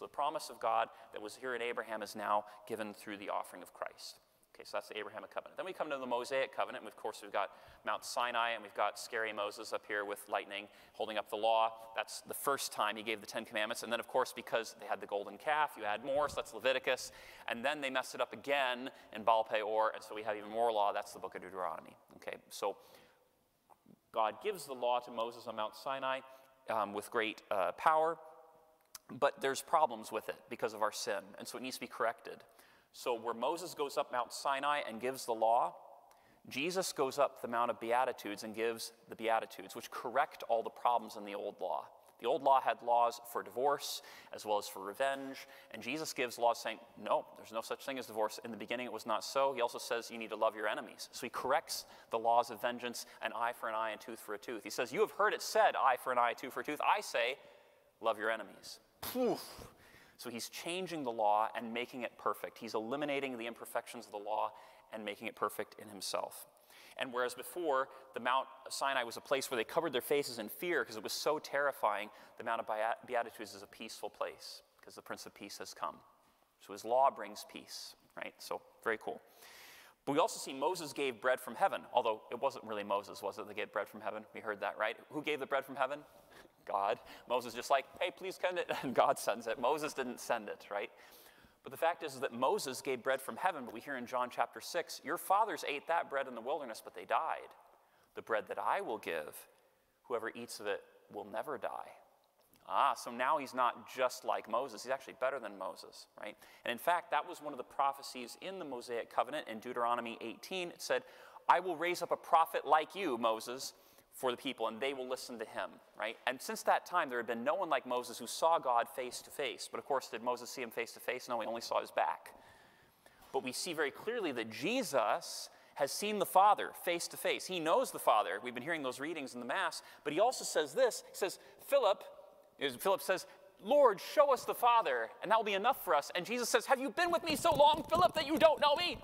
So the promise of God that was here in Abraham is now given through the offering of Christ. Okay, so that's the Abrahamic covenant. Then we come to the Mosaic covenant. And of course, we've got Mount Sinai and we've got scary Moses up here with lightning holding up the law. That's the first time he gave the Ten Commandments. And then, of course, because they had the golden calf, you add more, so that's Leviticus. And then they messed it up again in Baal Peor, and so we have even more law. That's the book of Deuteronomy. Okay, so God gives the law to Moses on Mount Sinai um, with great uh, power, but there's problems with it because of our sin, and so it needs to be corrected. So, where Moses goes up Mount Sinai and gives the law, Jesus goes up the Mount of Beatitudes and gives the Beatitudes, which correct all the problems in the old law. The old law had laws for divorce as well as for revenge, and Jesus gives laws saying, no, there's no such thing as divorce. In the beginning, it was not so. He also says you need to love your enemies. So he corrects the laws of vengeance, an eye for an eye and tooth for a tooth. He says, You have heard it said, eye for an eye, tooth for a tooth. I say, love your enemies. Poof. So he's changing the law and making it perfect. He's eliminating the imperfections of the law and making it perfect in himself. And whereas before, the Mount Sinai was a place where they covered their faces in fear because it was so terrifying, the Mount of Beatitudes is a peaceful place because the Prince of Peace has come. So his law brings peace, right? So very cool. But we also see Moses gave bread from heaven, although it wasn't really Moses, was it, that gave bread from heaven? We heard that, right? Who gave the bread from heaven? God. Moses just like, hey, please send it, and God sends it. Moses didn't send it, right? But the fact is, that Moses gave bread from heaven, but we hear in John chapter 6, your fathers ate that bread in the wilderness, but they died. The bread that I will give, whoever eats of it will never die. Ah, so now he's not just like Moses. He's actually better than Moses, right? And in fact, that was one of the prophecies in the Mosaic covenant in Deuteronomy 18. It said, I will raise up a prophet like you, Moses, for the people, and they will listen to him, right? And since that time, there had been no one like Moses who saw God face to face. But of course, did Moses see him face to face? No, he only saw his back. But we see very clearly that Jesus has seen the Father face to face. He knows the Father. We've been hearing those readings in the Mass. But he also says this He says, Philip, Philip says, Lord, show us the Father, and that will be enough for us. And Jesus says, Have you been with me so long, Philip, that you don't know me?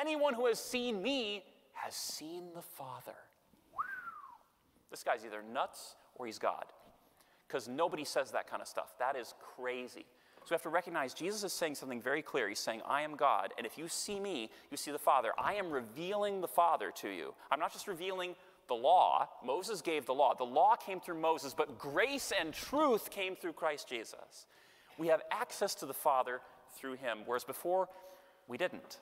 Anyone who has seen me has seen the Father. This guy's either nuts or he's God. Because nobody says that kind of stuff. That is crazy. So we have to recognize Jesus is saying something very clear. He's saying, I am God, and if you see me, you see the Father. I am revealing the Father to you. I'm not just revealing the law. Moses gave the law. The law came through Moses, but grace and truth came through Christ Jesus. We have access to the Father through him, whereas before we didn't.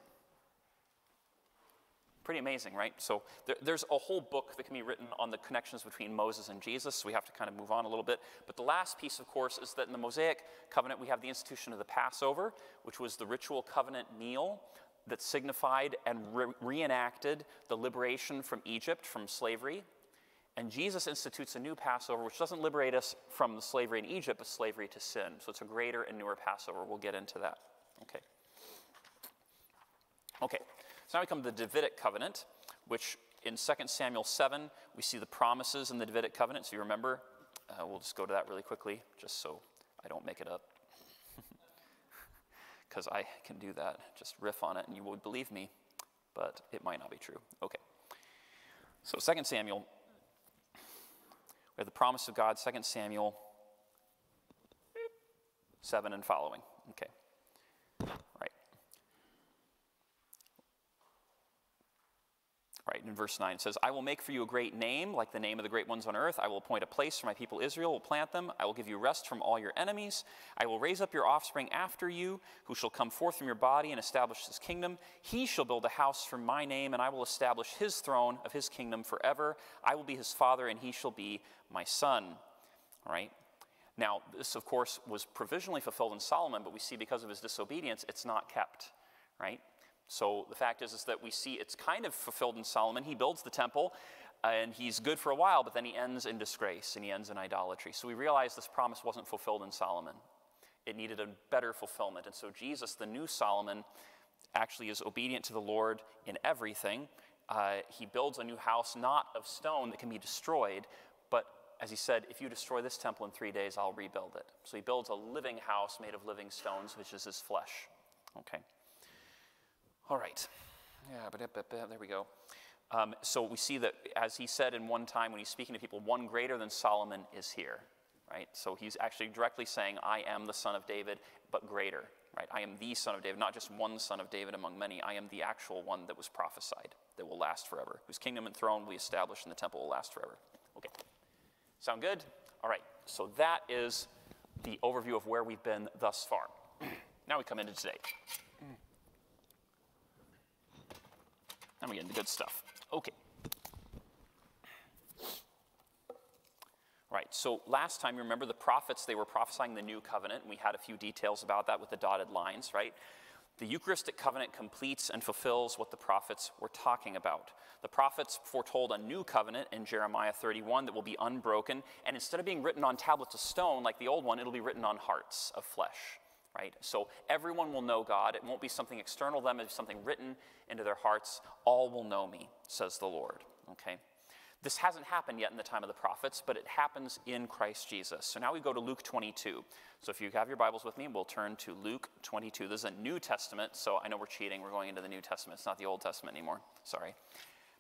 Pretty amazing, right? So there, there's a whole book that can be written on the connections between Moses and Jesus, so we have to kind of move on a little bit. But the last piece, of course, is that in the Mosaic covenant, we have the institution of the Passover, which was the ritual covenant meal that signified and re- reenacted the liberation from Egypt, from slavery. And Jesus institutes a new Passover, which doesn't liberate us from the slavery in Egypt, but slavery to sin. So it's a greater and newer Passover. We'll get into that. Okay. Okay. Now we come to the Davidic covenant, which in 2 Samuel 7, we see the promises in the Davidic covenant. So you remember, uh, we'll just go to that really quickly, just so I don't make it up. Because I can do that, just riff on it, and you would believe me, but it might not be true. Okay. So 2 Samuel, we have the promise of God, 2 Samuel 7 and following. Okay. Right. Right, in verse 9 it says, I will make for you a great name, like the name of the great ones on earth. I will appoint a place for my people Israel, will plant them. I will give you rest from all your enemies. I will raise up your offspring after you, who shall come forth from your body and establish his kingdom. He shall build a house for my name, and I will establish his throne of his kingdom forever. I will be his father, and he shall be my son. All right? Now, this, of course, was provisionally fulfilled in Solomon, but we see because of his disobedience, it's not kept, right? So the fact is, is that we see it's kind of fulfilled in Solomon. He builds the temple and he's good for a while, but then he ends in disgrace and he ends in idolatry. So we realize this promise wasn't fulfilled in Solomon. It needed a better fulfillment. And so Jesus, the new Solomon, actually is obedient to the Lord in everything. Uh, he builds a new house, not of stone that can be destroyed, but as he said, if you destroy this temple in three days, I'll rebuild it. So he builds a living house made of living stones, which is his flesh. Okay. All right. Yeah, but there we go. Um, so we see that, as he said in one time when he's speaking to people, one greater than Solomon is here. right? So he's actually directly saying, I am the son of David, but greater, right? I am the son of David, not just one son of David among many. I am the actual one that was prophesied, that will last forever, whose kingdom and throne will be established and the temple will last forever. Okay. Sound good? All right. So that is the overview of where we've been thus far. now we come into today. Now we get into good stuff. Okay. Right, so last time, you remember the prophets, they were prophesying the new covenant, and we had a few details about that with the dotted lines, right? The Eucharistic covenant completes and fulfills what the prophets were talking about. The prophets foretold a new covenant in Jeremiah 31 that will be unbroken, and instead of being written on tablets of stone like the old one, it'll be written on hearts of flesh, right? So everyone will know God. It won't be something external to them, it's something written into their hearts. All will know me, says the Lord, okay? This hasn't happened yet in the time of the prophets, but it happens in Christ Jesus. So now we go to Luke 22. So if you have your Bibles with me, we'll turn to Luke 22. This is a New Testament, so I know we're cheating. We're going into the New Testament. It's not the Old Testament anymore. Sorry.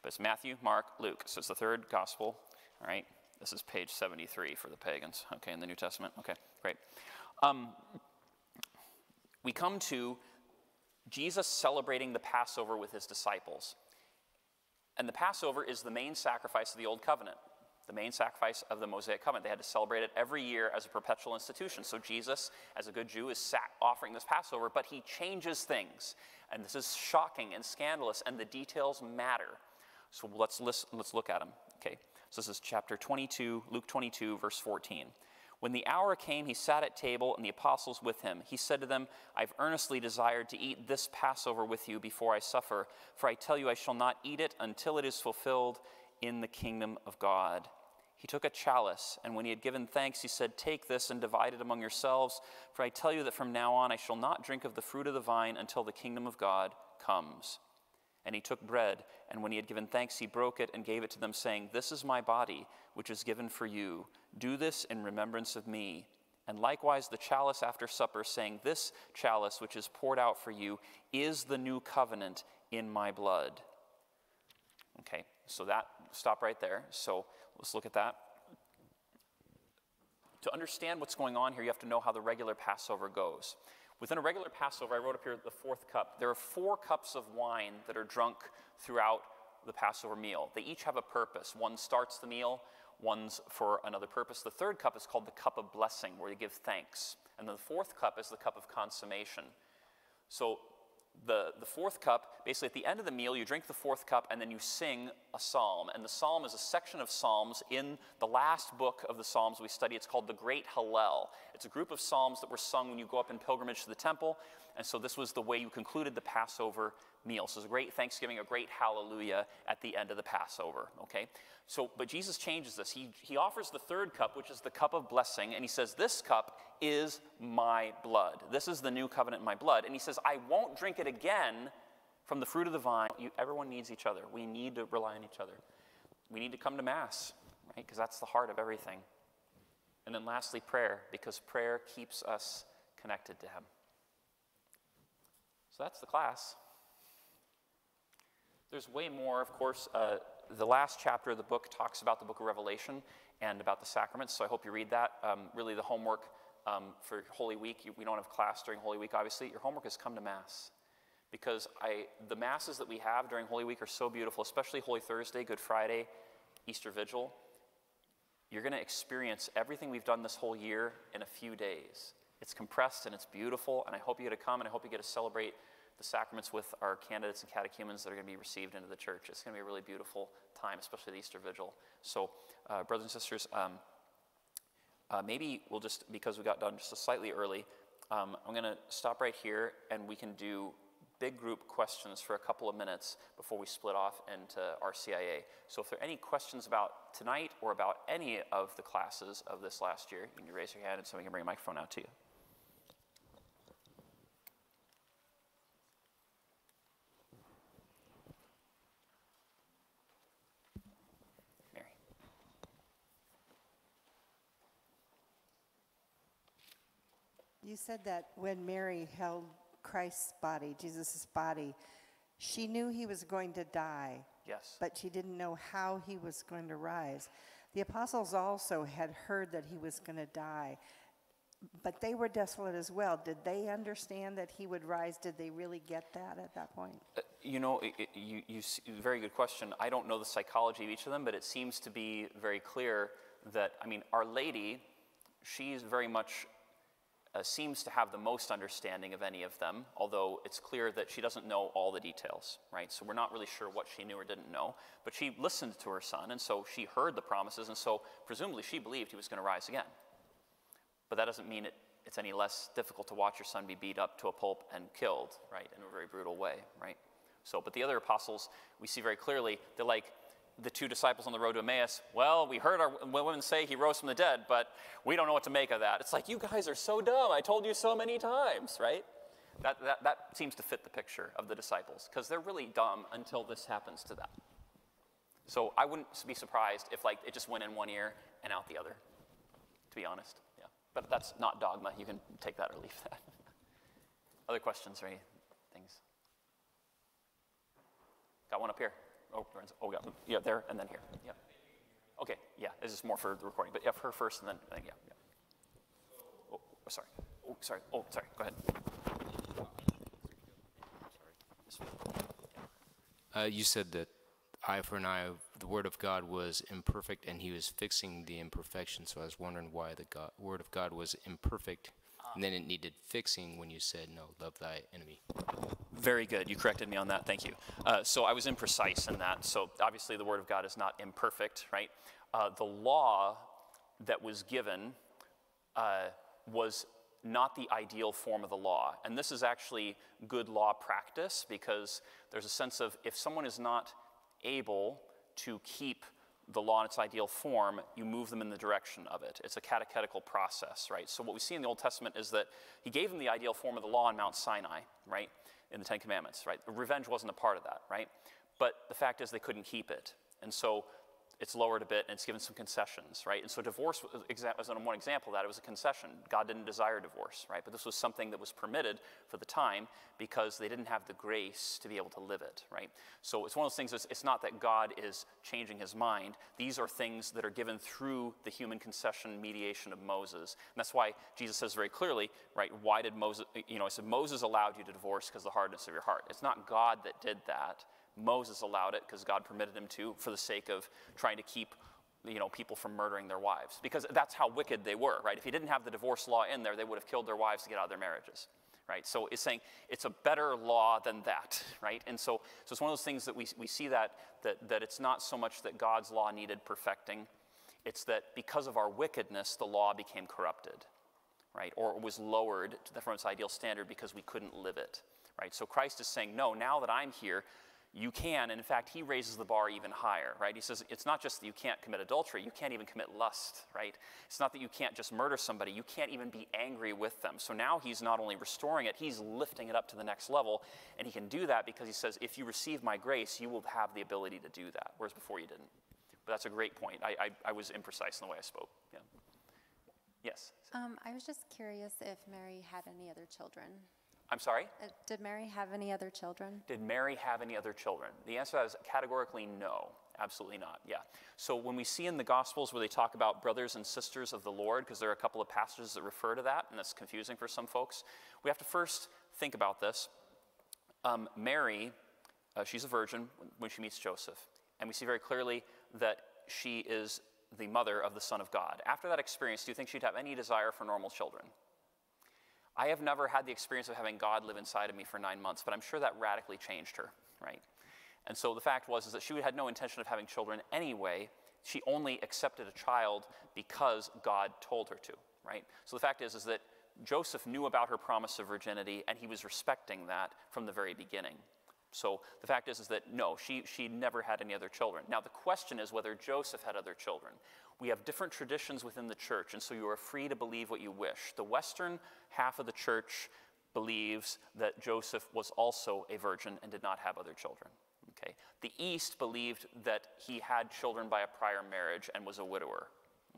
But it's Matthew, Mark, Luke. So it's the third gospel. All right. This is page 73 for the pagans, okay, in the New Testament. Okay, great. Um, we come to Jesus celebrating the Passover with his disciples. And the Passover is the main sacrifice of the Old Covenant, the main sacrifice of the Mosaic Covenant. They had to celebrate it every year as a perpetual institution. So Jesus, as a good Jew, is offering this Passover, but he changes things. And this is shocking and scandalous, and the details matter. So let's, let's look at them. Okay, so this is chapter 22, Luke 22, verse 14. When the hour came, he sat at table and the apostles with him. He said to them, I've earnestly desired to eat this Passover with you before I suffer, for I tell you, I shall not eat it until it is fulfilled in the kingdom of God. He took a chalice, and when he had given thanks, he said, Take this and divide it among yourselves, for I tell you that from now on I shall not drink of the fruit of the vine until the kingdom of God comes. And he took bread, and when he had given thanks, he broke it and gave it to them, saying, This is my body, which is given for you. Do this in remembrance of me. And likewise, the chalice after supper, saying, This chalice, which is poured out for you, is the new covenant in my blood. Okay, so that, stop right there. So let's look at that. To understand what's going on here, you have to know how the regular Passover goes. Within a regular Passover, I wrote up here the fourth cup. There are four cups of wine that are drunk throughout the Passover meal. They each have a purpose. One starts the meal, one's for another purpose. The third cup is called the cup of blessing, where you give thanks. And then the fourth cup is the cup of consummation. So the, the fourth cup, basically at the end of the meal, you drink the fourth cup and then you sing a psalm. And the psalm is a section of psalms in the last book of the psalms we study. It's called the Great Hallel. It's a group of psalms that were sung when you go up in pilgrimage to the temple. And so this was the way you concluded the Passover meal. So it's a great Thanksgiving, a great hallelujah at the end of the Passover, okay? So, but Jesus changes this. He, he offers the third cup, which is the cup of blessing, and he says, This cup is my blood. This is the new covenant in my blood. And he says, I won't drink it again from the fruit of the vine. You, everyone needs each other. We need to rely on each other. We need to come to Mass, right? Because that's the heart of everything. And then lastly, prayer, because prayer keeps us connected to Him. So that's the class. There's way more, of course. Uh, the last chapter of the book talks about the book of Revelation and about the sacraments, so I hope you read that. Um, really, the homework um, for Holy Week, you, we don't have class during Holy Week, obviously. Your homework is come to Mass. Because I, the Masses that we have during Holy Week are so beautiful, especially Holy Thursday, Good Friday, Easter Vigil. You're going to experience everything we've done this whole year in a few days. It's compressed and it's beautiful, and I hope you get to come and I hope you get to celebrate the sacraments with our candidates and catechumens that are going to be received into the church. It's going to be a really beautiful time, especially the Easter Vigil. So, uh, brothers and sisters, um, uh, maybe we'll just, because we got done just slightly early, um, I'm going to stop right here and we can do big group questions for a couple of minutes before we split off into RCIA. So if there are any questions about tonight or about any of the classes of this last year, you can raise your hand and somebody can bring a microphone out to you. You said that when Mary held Christ's body, Jesus' body, she knew he was going to die. Yes. But she didn't know how he was going to rise. The apostles also had heard that he was going to die, but they were desolate as well. Did they understand that he would rise? Did they really get that at that point? Uh, you know, it, it, you, you, very good question. I don't know the psychology of each of them, but it seems to be very clear that, I mean, Our Lady, she's very much uh, seems to have the most understanding of any of them, although it's clear that she doesn't know all the details, right? So we're not really sure what she knew or didn't know. But she listened to her son, and so she heard the promises, and so presumably she believed he was going to rise again. But that doesn't mean it, it's any less difficult to watch your son be beat up to a pulp and killed, right, in a very brutal way, right? So, but the other apostles, we see very clearly, they're like, the two disciples on the road to Emmaus, well, we heard our women say he rose from the dead, but we don't know what to make of that. It's like, you guys are so dumb. I told you so many times, right? That, that, that seems to fit the picture of the disciples because they're really dumb until this happens to them. So I wouldn't be surprised if like it just went in one ear and out the other, to be honest. Yeah. But that's not dogma. You can take that or leave that. Other questions or any things? Got one up here. Oh, oh, yeah, yeah, there and then here. Yeah. Okay, yeah, this is more for the recording, but yeah, her first and then, then yeah, yeah. Oh, oh, sorry. Oh, sorry. Oh, sorry. Go ahead. Uh, you said that eye for an eye, the word of God was imperfect, and He was fixing the imperfection. So I was wondering why the God, word of God was imperfect, and then it needed fixing when you said, "No, love thy enemy." Very good. You corrected me on that. Thank you. Uh, so I was imprecise in that. So obviously, the Word of God is not imperfect, right? Uh, the law that was given uh, was not the ideal form of the law. And this is actually good law practice because there's a sense of if someone is not able to keep the law in its ideal form, you move them in the direction of it. It's a catechetical process, right? So what we see in the Old Testament is that he gave them the ideal form of the law on Mount Sinai, right? In the Ten Commandments, right? Revenge wasn't a part of that, right? But the fact is they couldn't keep it. And so it's lowered a bit and it's given some concessions, right? And so divorce was one example of that. It was a concession. God didn't desire divorce, right? But this was something that was permitted for the time because they didn't have the grace to be able to live it, right? So it's one of those things, it's not that God is changing his mind. These are things that are given through the human concession mediation of Moses. And that's why Jesus says very clearly, right? Why did Moses, you know, I said, Moses allowed you to divorce because of the hardness of your heart. It's not God that did that. Moses allowed it because God permitted him to for the sake of trying to keep you know, people from murdering their wives. Because that's how wicked they were, right? If he didn't have the divorce law in there, they would have killed their wives to get out of their marriages. Right? So it's saying it's a better law than that, right? And so, so it's one of those things that we, we see that, that, that it's not so much that God's law needed perfecting, it's that because of our wickedness, the law became corrupted, right? Or was lowered to the, from its ideal standard because we couldn't live it, right? So Christ is saying, no, now that I'm here, you can, and in fact, he raises the bar even higher, right? He says it's not just that you can't commit adultery, you can't even commit lust, right? It's not that you can't just murder somebody, you can't even be angry with them. So now he's not only restoring it, he's lifting it up to the next level, and he can do that because he says, if you receive my grace, you will have the ability to do that, whereas before you didn't. But that's a great point. I, I, I was imprecise in the way I spoke. Yeah. Yes? Um, I was just curious if Mary had any other children. I'm sorry? Uh, did Mary have any other children? Did Mary have any other children? The answer is categorically no. Absolutely not. Yeah. So when we see in the Gospels where they talk about brothers and sisters of the Lord, because there are a couple of passages that refer to that, and that's confusing for some folks, we have to first think about this. Um, Mary, uh, she's a virgin when she meets Joseph, and we see very clearly that she is the mother of the Son of God. After that experience, do you think she'd have any desire for normal children? I have never had the experience of having God live inside of me for nine months, but I'm sure that radically changed her, right? And so the fact was is that she had no intention of having children anyway. She only accepted a child because God told her to, right? So the fact is is that Joseph knew about her promise of virginity and he was respecting that from the very beginning. So the fact is, is that no, she, she never had any other children. Now the question is whether Joseph had other children. We have different traditions within the church, and so you are free to believe what you wish. The Western half of the church believes that Joseph was also a virgin and did not have other children. Okay. The East believed that he had children by a prior marriage and was a widower.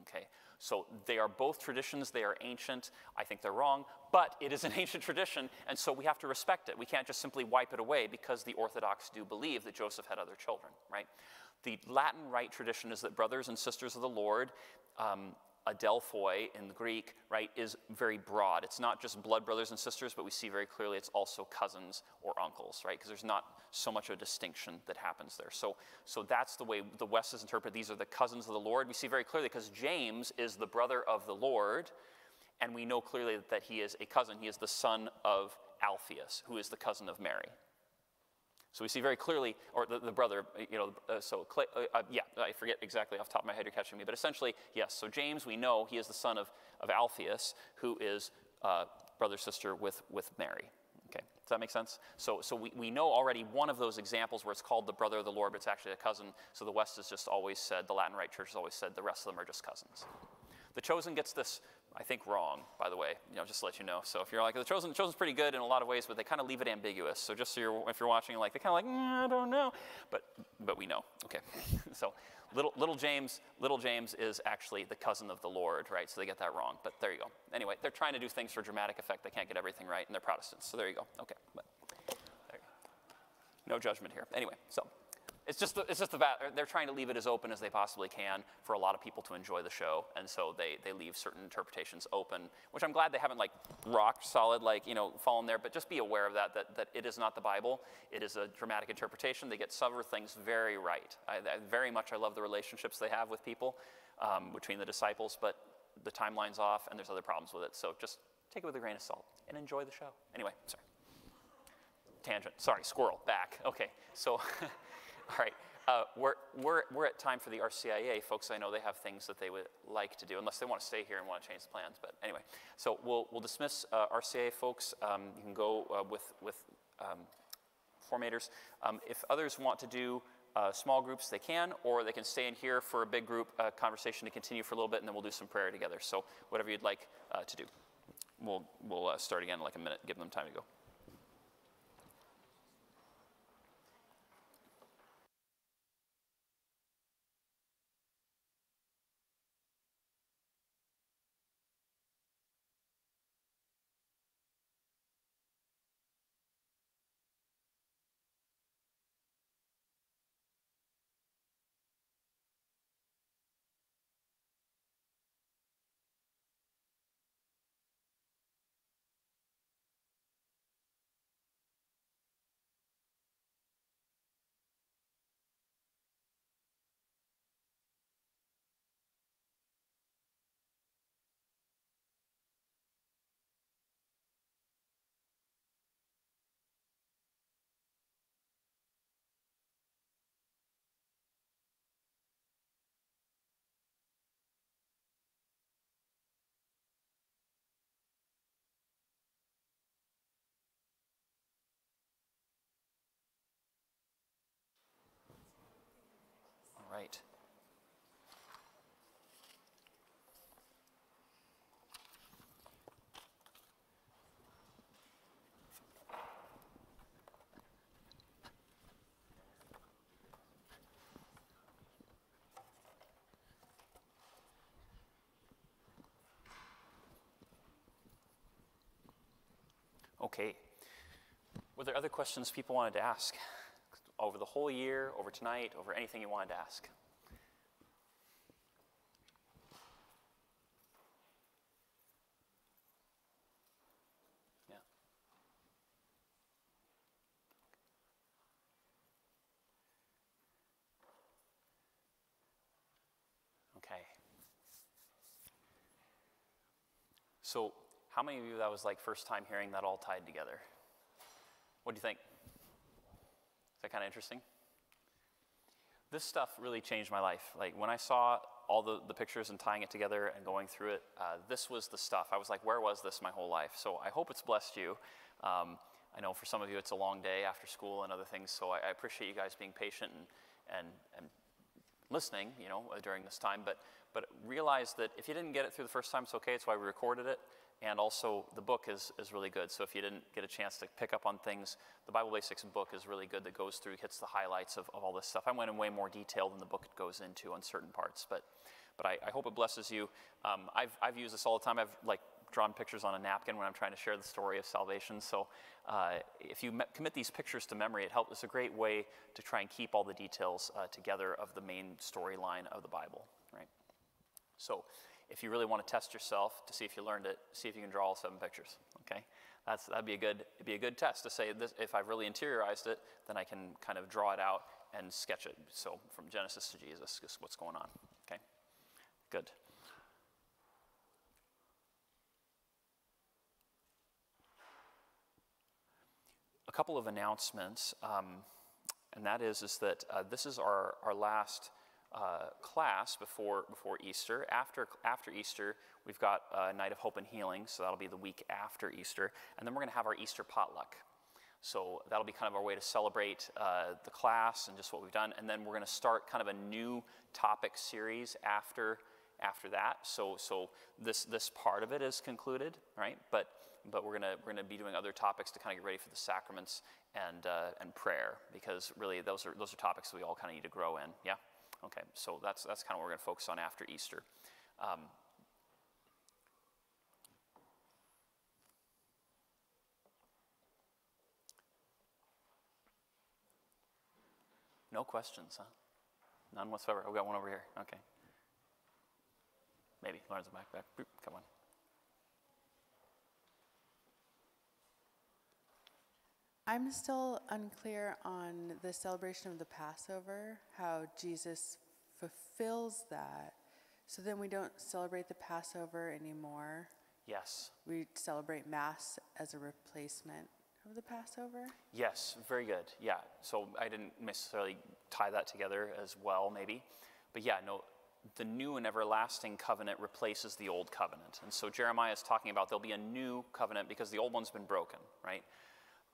Okay, so they are both traditions, they are ancient. I think they're wrong, but it is an ancient tradition, and so we have to respect it. We can't just simply wipe it away because the Orthodox do believe that Joseph had other children, right? The Latin Rite tradition is that brothers and sisters of the Lord um, adelphoi in the Greek, right, is very broad. It's not just blood brothers and sisters, but we see very clearly it's also cousins or uncles, right? Because there's not so much of a distinction that happens there. So, so that's the way the West is interpreted. These are the cousins of the Lord. We see very clearly because James is the brother of the Lord, and we know clearly that he is a cousin. He is the son of Alphaeus, who is the cousin of Mary. So we see very clearly, or the, the brother, you know, uh, so, uh, uh, yeah, I forget exactly off the top of my head, you're catching me, but essentially, yes. So James, we know he is the son of, of Alphaeus, who is uh, brother, sister with, with Mary. Okay, does that make sense? So, so we, we know already one of those examples where it's called the brother of the Lord, but it's actually a cousin. So the West has just always said, the Latin Rite Church has always said the rest of them are just cousins. The Chosen gets this I think, wrong, by the way, you know, just to let you know. So if you're like, the Chosen, the Chosen's pretty good in a lot of ways, but they kind of leave it ambiguous. So just so you're, if you're watching, like, they're kind of like, mm, I don't know. But, but we know, okay. so little, little James, little James is actually the cousin of the Lord, right? So they get that wrong, but there you go. Anyway, they're trying to do things for dramatic effect. They can't get everything right, and they're Protestants. So there you go, okay. But, you go. No judgment here. Anyway, so. It's just, it's just the, they're trying to leave it as open as they possibly can for a lot of people to enjoy the show. And so they, they leave certain interpretations open, which I'm glad they haven't like rock solid, like, you know, fallen there. But just be aware of that, that, that it is not the Bible. It is a dramatic interpretation. They get several things very right. I, I very much, I love the relationships they have with people um, between the disciples, but the timeline's off and there's other problems with it. So just take it with a grain of salt and enjoy the show. Anyway, sorry. Tangent. Sorry, squirrel. Back. Okay. So. All right. Uh, we're, we're, we're at time for the RCIA. Folks, I know they have things that they would like to do, unless they want to stay here and want to change the plans. But anyway, so we'll, we'll dismiss uh, RCIA folks. Um, you can go uh, with, with um, formators. Um, if others want to do uh, small groups, they can, or they can stay in here for a big group uh, conversation to continue for a little bit, and then we'll do some prayer together. So whatever you'd like uh, to do. We'll, we'll start again in like a minute, give them time to go. Right. Okay. Were there other questions people wanted to ask? Over the whole year, over tonight, over anything you wanted to ask. Yeah. Okay. So, how many of you that was like first time hearing that all tied together? What do you think? That kind of interesting? This stuff really changed my life. Like when I saw all the, the pictures and tying it together and going through it, uh, this was the stuff. I was like, where was this my whole life? So I hope it's blessed you. Um, I know for some of you it's a long day after school and other things, so I, I appreciate you guys being patient and, and, and listening, you know, during this time. But, but realize that if you didn't get it through the first time, it's okay. It's why we recorded it. And also, the book is, is really good. So, if you didn't get a chance to pick up on things, the Bible Basics book is really good that goes through, hits the highlights of, of all this stuff. I went in way more detail than the book goes into on certain parts. But, But I, I hope it blesses you. Um, I've, I've used this all the time. I've like drawn pictures on a napkin when I'm trying to share the story of salvation. So uh, if you me- commit these pictures to memory, it helps. It's a great way to try and keep all the details uh, together of the main storyline of the Bible, right? So if you really want to test yourself to see if you learned it, see if you can draw all seven pictures, okay? That's, that'd be a good, it'd be a good test to say this, if I've really interiorized it, then I can kind of draw it out and sketch it. So from Genesis to Jesus, what's going on, okay? Good. A couple of announcements, um, and that is, is that uh, this is our, our last uh, class before, before Easter. After, after Easter, we've got a Night of Hope and Healing, so that'll be the week after Easter. And then we're going to have our Easter potluck. So that'll be kind of our way to celebrate uh, the class and just what we've done. And then we're going to start kind of a new topic series after, after that. So, so this, this part of it is concluded, right? But, but we're going we're gonna be doing other topics to kind of get ready for the sacraments and, uh, and prayer, because really those are, those are topics we all kind of need to grow in, yeah? Okay, so that's, that's kind of what we're going to focus on after Easter. Um, no questions, huh? None whatsoever. We got one over here. Okay. Maybe. Lauren's back, back. Come on. I'm still unclear on the celebration of the Passover, how Jesus fulfills that. So then we don't celebrate the Passover anymore. Yes. We celebrate Mass as a replacement of the Passover. Yes, very good. Yeah. So I didn't necessarily tie that together as well, maybe. But yeah, no, the new and everlasting covenant replaces the old covenant. And so Jeremiah is talking about there'll be a new covenant because the old one's been broken, right?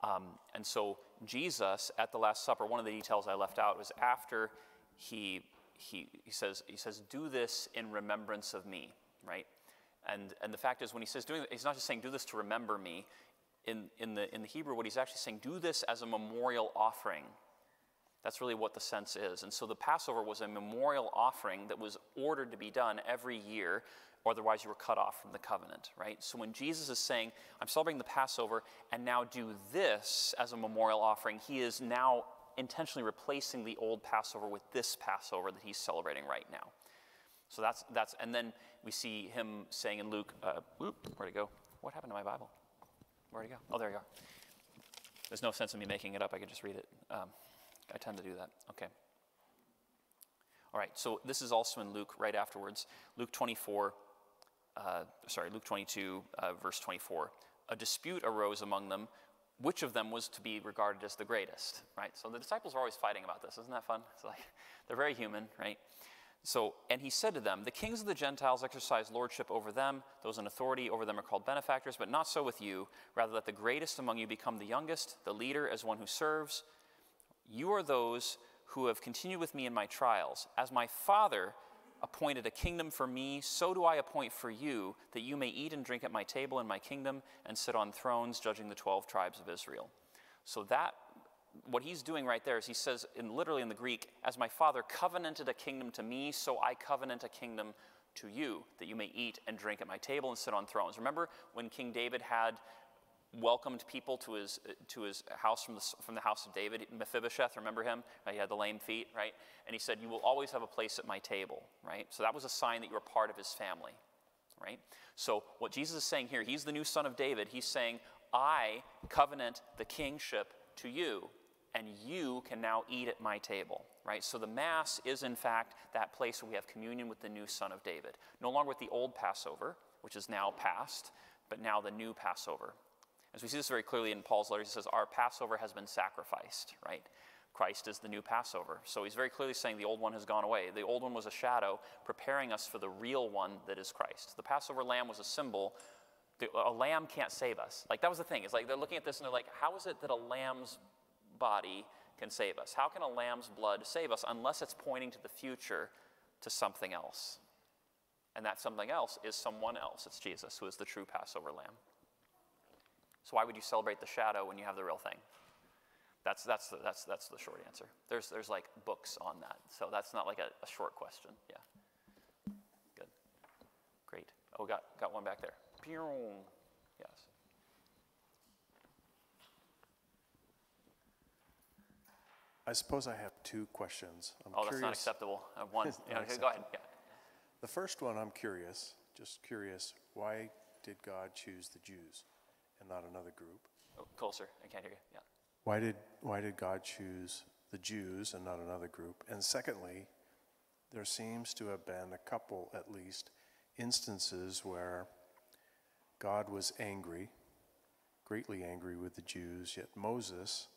Um, and so Jesus at the Last Supper, one of the details I left out was after he, he, he, says, he says, Do this in remembrance of me, right? And, and the fact is, when he says doing he's not just saying, Do this to remember me. In, in, the, in the Hebrew, what he's actually saying, Do this as a memorial offering. That's really what the sense is. And so the Passover was a memorial offering that was ordered to be done every year otherwise you were cut off from the covenant, right? So when Jesus is saying, I'm celebrating the Passover and now do this as a memorial offering, he is now intentionally replacing the old Passover with this Passover that he's celebrating right now. So that's, that's and then we see him saying in Luke, uh, whoop, where'd it go? What happened to my Bible? Where'd it go? Oh, there you are. There's no sense in me making it up. I can just read it. Um, I tend to do that. Okay. All right, so this is also in Luke right afterwards. Luke 24, uh, sorry, Luke 22, uh, verse 24. A dispute arose among them, which of them was to be regarded as the greatest, right? So the disciples are always fighting about this. Isn't that fun? It's like, they're very human, right? So, and he said to them, The kings of the Gentiles exercise lordship over them. Those in authority over them are called benefactors, but not so with you. Rather, let the greatest among you become the youngest, the leader as one who serves. You are those who have continued with me in my trials. As my Father appointed a kingdom for me, so do I appoint for you, that you may eat and drink at my table in my kingdom and sit on thrones judging the 12 tribes of Israel. So that what he's doing right there is he says in literally in the Greek, as my father covenanted a kingdom to me, so I covenant a kingdom to you, that you may eat and drink at my table and sit on thrones. Remember when King David had welcomed people to his, to his house from the, from the house of David, Mephibosheth, remember him? He had the lame feet, right? And he said, You will always have a place at my table, right? So that was a sign that you were part of his family, right? So what Jesus is saying here, he's the new son of David. He's saying, I covenant the kingship to you, and you can now eat at my table, right? So the Mass is, in fact, that place where we have communion with the new son of David. No longer with the old Passover, which is now past, but now the new Passover, as we see this very clearly in Paul's letters, he says, Our Passover has been sacrificed, right? Christ is the new Passover. So he's very clearly saying the old one has gone away. The old one was a shadow, preparing us for the real one that is Christ. The Passover lamb was a symbol. A lamb can't save us. Like, that was the thing. It's like they're looking at this and they're like, how is it that a lamb's body can save us? How can a lamb's blood save us unless it's pointing to the future to something else? And that something else is someone else. It's Jesus, who is the true Passover lamb. So why would you celebrate the shadow when you have the real thing? That's, that's, the, that's, that's the short answer. There's, there's like books on that. So that's not like a, a short question. Yeah. Good. Great. Oh, got, got one back there. Yes. I suppose I have two questions. I'm Oh, that's not curious- acceptable. Uh, one. Yeah, not okay, go ahead. Yeah. The first one, I'm curious, just curious, why did God choose the Jews and not another group? Oh, closer. I can't hear you. Yeah. Why did, why did God choose the Jews and not another group? And secondly, there seems to have been a couple, at least, instances where God was angry, greatly angry with the Jews, yet Moses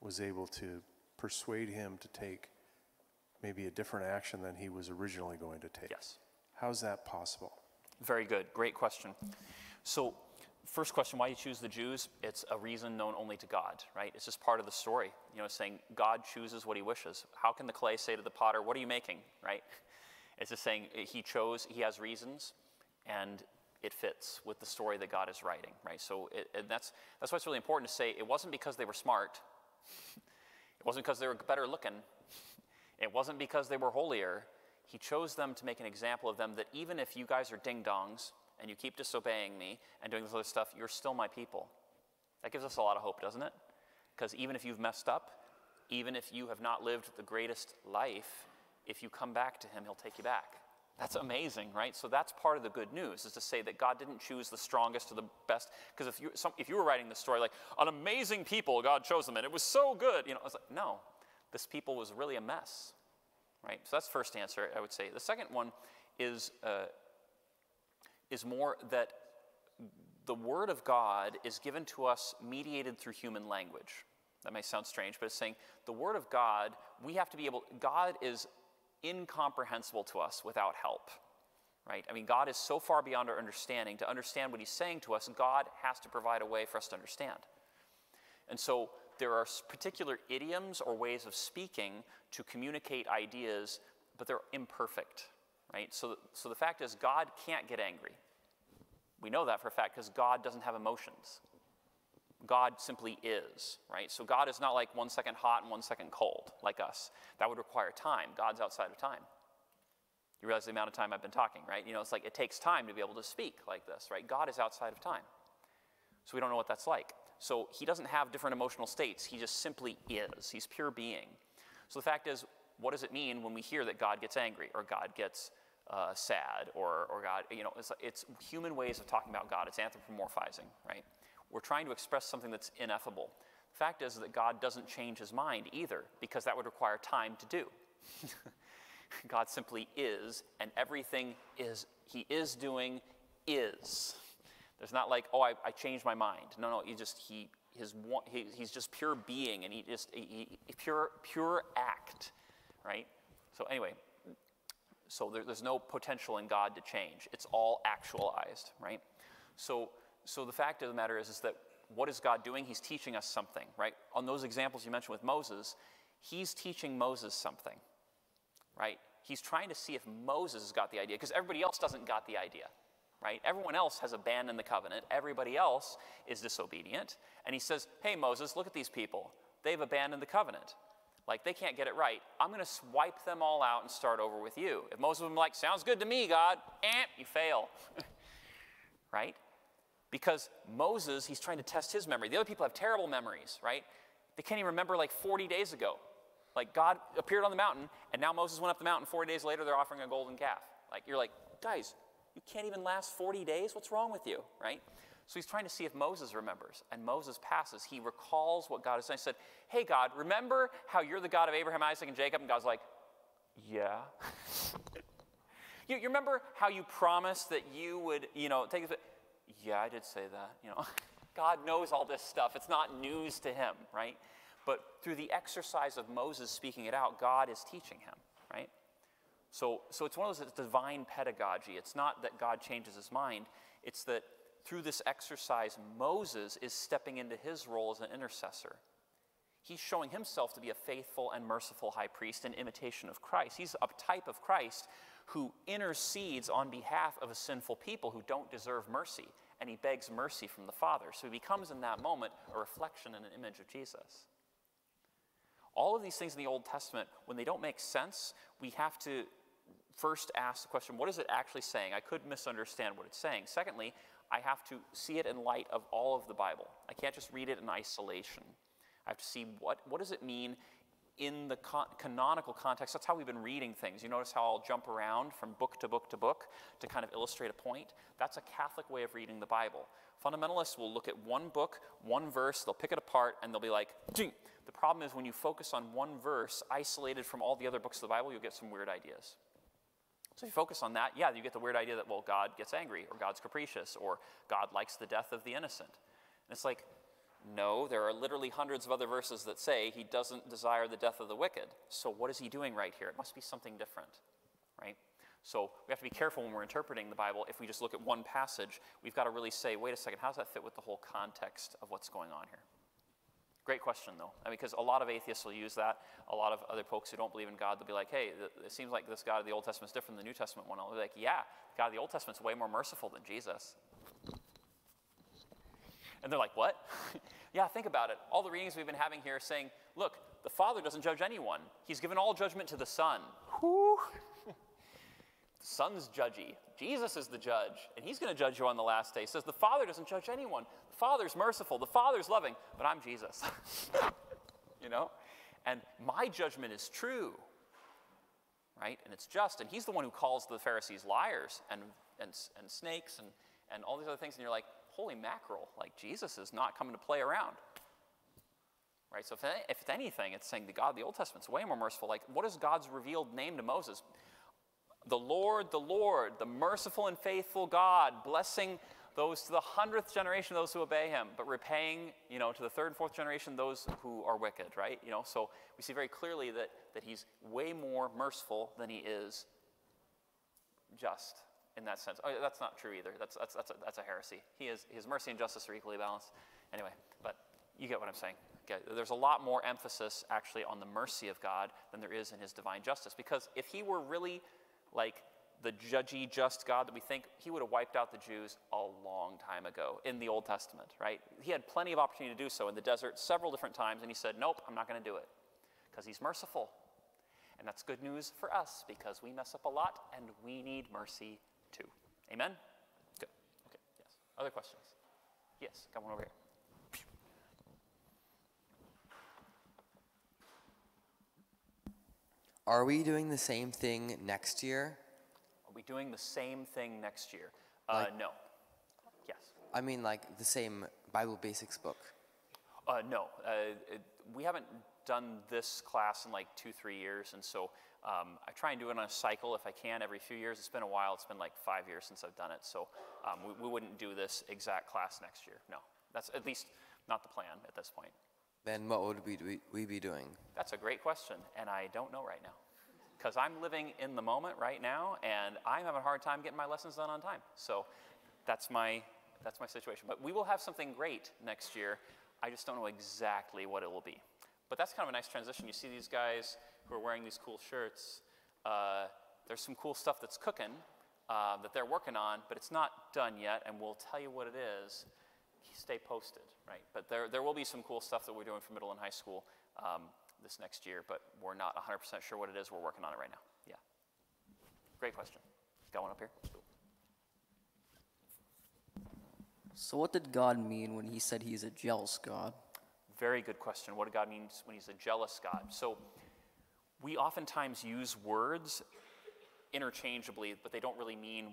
was able to persuade him to take maybe a different action than he was originally going to take. Yes. How's that possible? Very good. Great question. So, first question why you choose the Jews? It's a reason known only to God, right? It's just part of the story. You know, saying God chooses what he wishes. How can the clay say to the potter, What are you making, right? It's just saying he chose, he has reasons, and it fits with the story that God is writing, right? So, it, and that's, that's why it's really important to say it wasn't because they were smart, it wasn't because they were better looking, it wasn't because they were holier. He chose them to make an example of them that even if you guys are ding dongs and you keep disobeying me and doing this other stuff, you're still my people. That gives us a lot of hope, doesn't it? Because even if you've messed up, even if you have not lived the greatest life, if you come back to him, he'll take you back. That's amazing, right? So that's part of the good news, is to say that God didn't choose the strongest or the best. Because if you, some, if you were writing the story like, an amazing people, God chose them, and it was so good, you know, it's like, no, this people was really a mess, right? So that's first answer, I would say. The second one is, uh, is more that the Word of God is given to us mediated through human language. That may sound strange, but it's saying the Word of God, we have to be able, God is incomprehensible to us without help, right? I mean, God is so far beyond our understanding. To understand what He's saying to us, God has to provide a way for us to understand. And so there are particular idioms or ways of speaking to communicate ideas, but they're imperfect, right? So, so the fact is, God can't get angry. We know that for a fact because God doesn't have emotions. God simply is, right? So God is not like one second hot and one second cold, like us. That would require time. God's outside of time. You realize the amount of time I've been talking, right? You know, it's like it takes time to be able to speak like this, right? God is outside of time. So we don't know what that's like. So he doesn't have different emotional states. He just simply is. He's pure being. So the fact is, what does it mean when we hear that God gets angry or God gets uh, sad or, or God, you know, it's, it's human ways of talking about God. It's anthropomorphizing, right? We're trying to express something that's ineffable. The fact is that God doesn't change his mind either because that would require time to do. God simply is, and everything is he is doing is. There's not like, oh, I, I changed my mind. No, no, he just he his he, he's just pure being, and he just he, he, pure pure act, right? So anyway, so there, there's no potential in God to change. It's all actualized, right? So so the fact of the matter is is that what is God doing? He's teaching us something, right? On those examples you mentioned with Moses, he's teaching Moses something, right? He's trying to see if Moses has got the idea, because everybody else doesn't got the idea right? Everyone else has abandoned the covenant. Everybody else is disobedient. And he says, Hey, Moses, look at these people. They've abandoned the covenant. Like, they can't get it right. I'm going to swipe them all out and start over with you. If Moses would be like, Sounds good to me, God, eh, you fail. right? Because Moses, he's trying to test his memory. The other people have terrible memories, right? They can't even remember like 40 days ago. Like, God appeared on the mountain, and now Moses went up the mountain. 40 days later, they're offering a golden calf. Like, you're like, guys, you can't even last 40 days? What's wrong with you, right? So he's trying to see if Moses remembers. And Moses passes. He recalls what God has done. He said, Hey, God, remember how you're the God of Abraham, Isaac, and Jacob? And God's like, Yeah. you, you remember how you promised that you would, you know, take it? Yeah, I did say that. You know, God knows all this stuff. It's not news to him, right? But through the exercise of Moses speaking it out, God is teaching him, right? So, so it's one of those divine pedagogy. It's not that God changes his mind, it's that through this exercise, Moses is stepping into his role as an intercessor. He's showing himself to be a faithful and merciful high priest in imitation of Christ. He's a type of Christ who intercedes on behalf of a sinful people who don't deserve mercy, and he begs mercy from the Father. So he becomes in that moment a reflection and an image of Jesus. All of these things in the Old Testament, when they don't make sense, we have to first ask the question what is it actually saying? I could misunderstand what it's saying. Secondly, I have to see it in light of all of the Bible. I can't just read it in isolation. I have to see what, what does it mean in the con- canonical context. That's how we've been reading things. You notice how I'll jump around from book to book to book to kind of illustrate a point? That's a Catholic way of reading the Bible. Fundamentalists will look at one book, one verse, they'll pick it apart, and they'll be like, Ding. the problem is when you focus on one verse isolated from all the other books of the Bible, you'll get some weird ideas. So if you focus on that, yeah, you get the weird idea that, well, God gets angry, or God's capricious, or God likes the death of the innocent. And it's like, no, there are literally hundreds of other verses that say he doesn't desire the death of the wicked. So what is he doing right here? It must be something different, right? So we have to be careful when we're interpreting the Bible. If we just look at one passage, we've got to really say, wait a second, how does that fit with the whole context of what's going on here? Great question, though, I mean, because a lot of atheists will use that. A lot of other folks who don't believe in God, they'll be like, hey, it seems like this God of the Old Testament is different than the New Testament one. I'll be like, yeah, God of the Old Testament is way more merciful than Jesus. And they're like, what? yeah, think about it. All the readings we've been having here saying, look, the Father doesn't judge anyone, He's given all judgment to the Son. Whew. The Son's judgy. Jesus is the judge, and He's going to judge you on the last day. He says, the Father doesn't judge anyone. The Father's merciful, the Father's loving, but I'm Jesus. you know? And my judgment is true, right? And it's just. And he's the one who calls the Pharisees liars and, and, and snakes and, and all these other things. And you're like, holy mackerel, like Jesus is not coming to play around. Right? So if, if anything, it's saying the God the Old Testament's way more merciful. Like, what is God's revealed name to Moses? The Lord, the Lord, the merciful and faithful God, blessing those to the hundredth generation, those who obey him, but repaying, you know, to the third and fourth generation, those who are wicked, right? You know, so we see very clearly that, that he's way more merciful than he is just in that sense. Oh, that's not true either. That's, that's, that's, a, that's a heresy. He is, his mercy and justice are equally balanced. Anyway, but you get what I'm saying. Okay, there's a lot more emphasis actually on the mercy of God than there is in his divine justice. Because if he were really like the judgy, just God that we think, he would have wiped out the Jews a long time ago in the Old Testament, right? He had plenty of opportunity to do so in the desert several different times, and he said, Nope, I'm not going to do it because he's merciful. And that's good news for us because we mess up a lot and we need mercy too. Amen? Good. Okay, yes. Other questions? Yes, got one over here. Are we doing the same thing next year? Are we doing the same thing next year? Uh, Like- no. Yes. I mean, like the same Bible Basics book. Uh, no. Uh, it, we haven't done this class in like two, three years, and so um, I try and do it on a cycle if I can every few years. It's been a while. It's been like five years since I've done it, so um, we, we wouldn't do this exact class next year. No, that's at least not the plan at this point. Then what would we, we, be doing? That's a great question, and I don't know right now. Because I'm living in the moment right now, and I'm having a hard time getting my lessons done on time. So that's my, that's my situation. But we will have something great next year. I just don't know exactly what it will be. But that's kind of a nice transition. You see these guys who are wearing these cool shirts. Uh, there's some cool stuff that's cooking uh, that they're working on, but it's not done yet, and we'll tell you what it is. Stay posted, right? But there, there will be some cool stuff that we're doing for middle and high school. Um, this next year, but we're not 100% sure what it is. We're working on it right now. Yeah. Great question. Got one up here? Cool. So, what did God mean when he said he's a jealous God? Very good question. What did God mean when he's a jealous God? So, we oftentimes use words interchangeably, but they don't really mean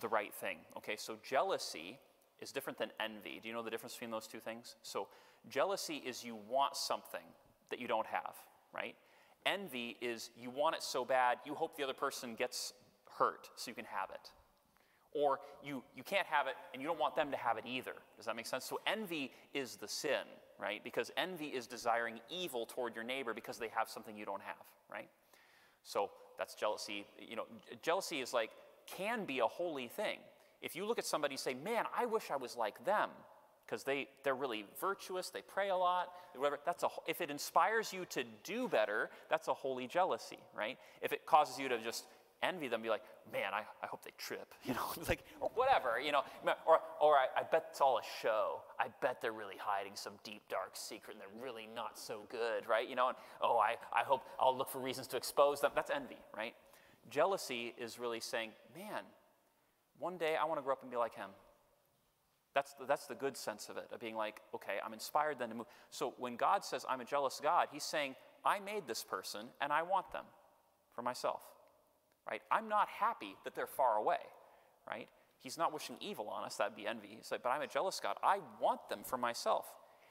the right thing. Okay, so jealousy is different than envy. Do you know the difference between those two things? So, jealousy is you want something that you don't have, right? Envy is you want it so bad, you hope the other person gets hurt so you can have it. Or you, you can't have it and you don't want them to have it either. Does that make sense? So envy is the sin, right? Because envy is desiring evil toward your neighbor because they have something you don't have, right? So that's jealousy. You know, jealousy is like, can be a holy thing. If you look at somebody and say, man, I wish I was like them, because they, they're really virtuous, they pray a lot, whatever. That's a, if it inspires you to do better, that's a holy jealousy, right? If it causes you to just envy them, be like, man, I, I hope they trip, you know, like, or whatever, you know, or, or I, I bet it's all a show. I bet they're really hiding some deep, dark secret and they're really not so good, right? You know, and oh, I, I hope I'll look for reasons to expose them. That's envy, right? Jealousy is really saying, man, one day I want to grow up and be like him. That's the, that's the good sense of it, of being like, okay, I'm inspired then to move. So when God says, I'm a jealous God, he's saying, I made this person and I want them for myself, right? I'm not happy that they're far away, right? He's not wishing evil on us, that'd be envy. He's like, but I'm a jealous God. I want them for myself.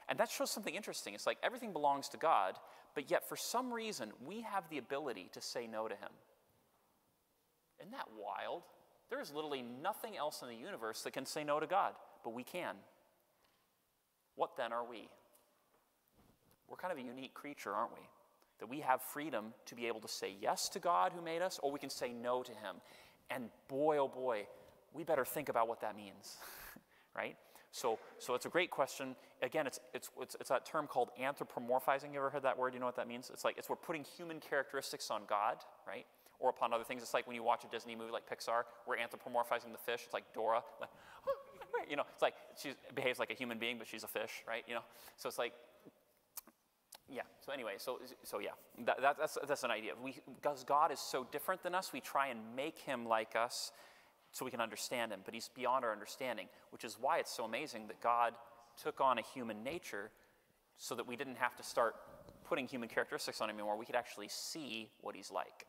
And that shows something interesting. It's like everything belongs to God, but yet for some reason, we have the ability to say no to Him. Isn't that wild? There is literally nothing else in the universe that can say no to God, but we can. What then are we? We're kind of a unique creature, aren't we? That we have freedom to be able to say yes to God who made us, or we can say no to Him. And boy, oh boy, we better think about what that means, right? So, so it's a great question. Again, it's, it's, it's, it's that term called anthropomorphizing. You ever heard that word? You know what that means? It's like it's we're putting human characteristics on God, right? Or upon other things. It's like when you watch a Disney movie like Pixar, we're anthropomorphizing the fish. It's like Dory, like, you know, it's like she behaves like a human being, but she's a fish, right? You know, so it's like, yeah. So anyway, so so yeah, that, that, that's that's an idea. We because God is so different than us, we try and make Him like us so we can understand him, but he's beyond our understanding, which is why it's so amazing that God took on a human nature so that we didn't have to start putting human characteristics on him anymore. We could actually see what he's like.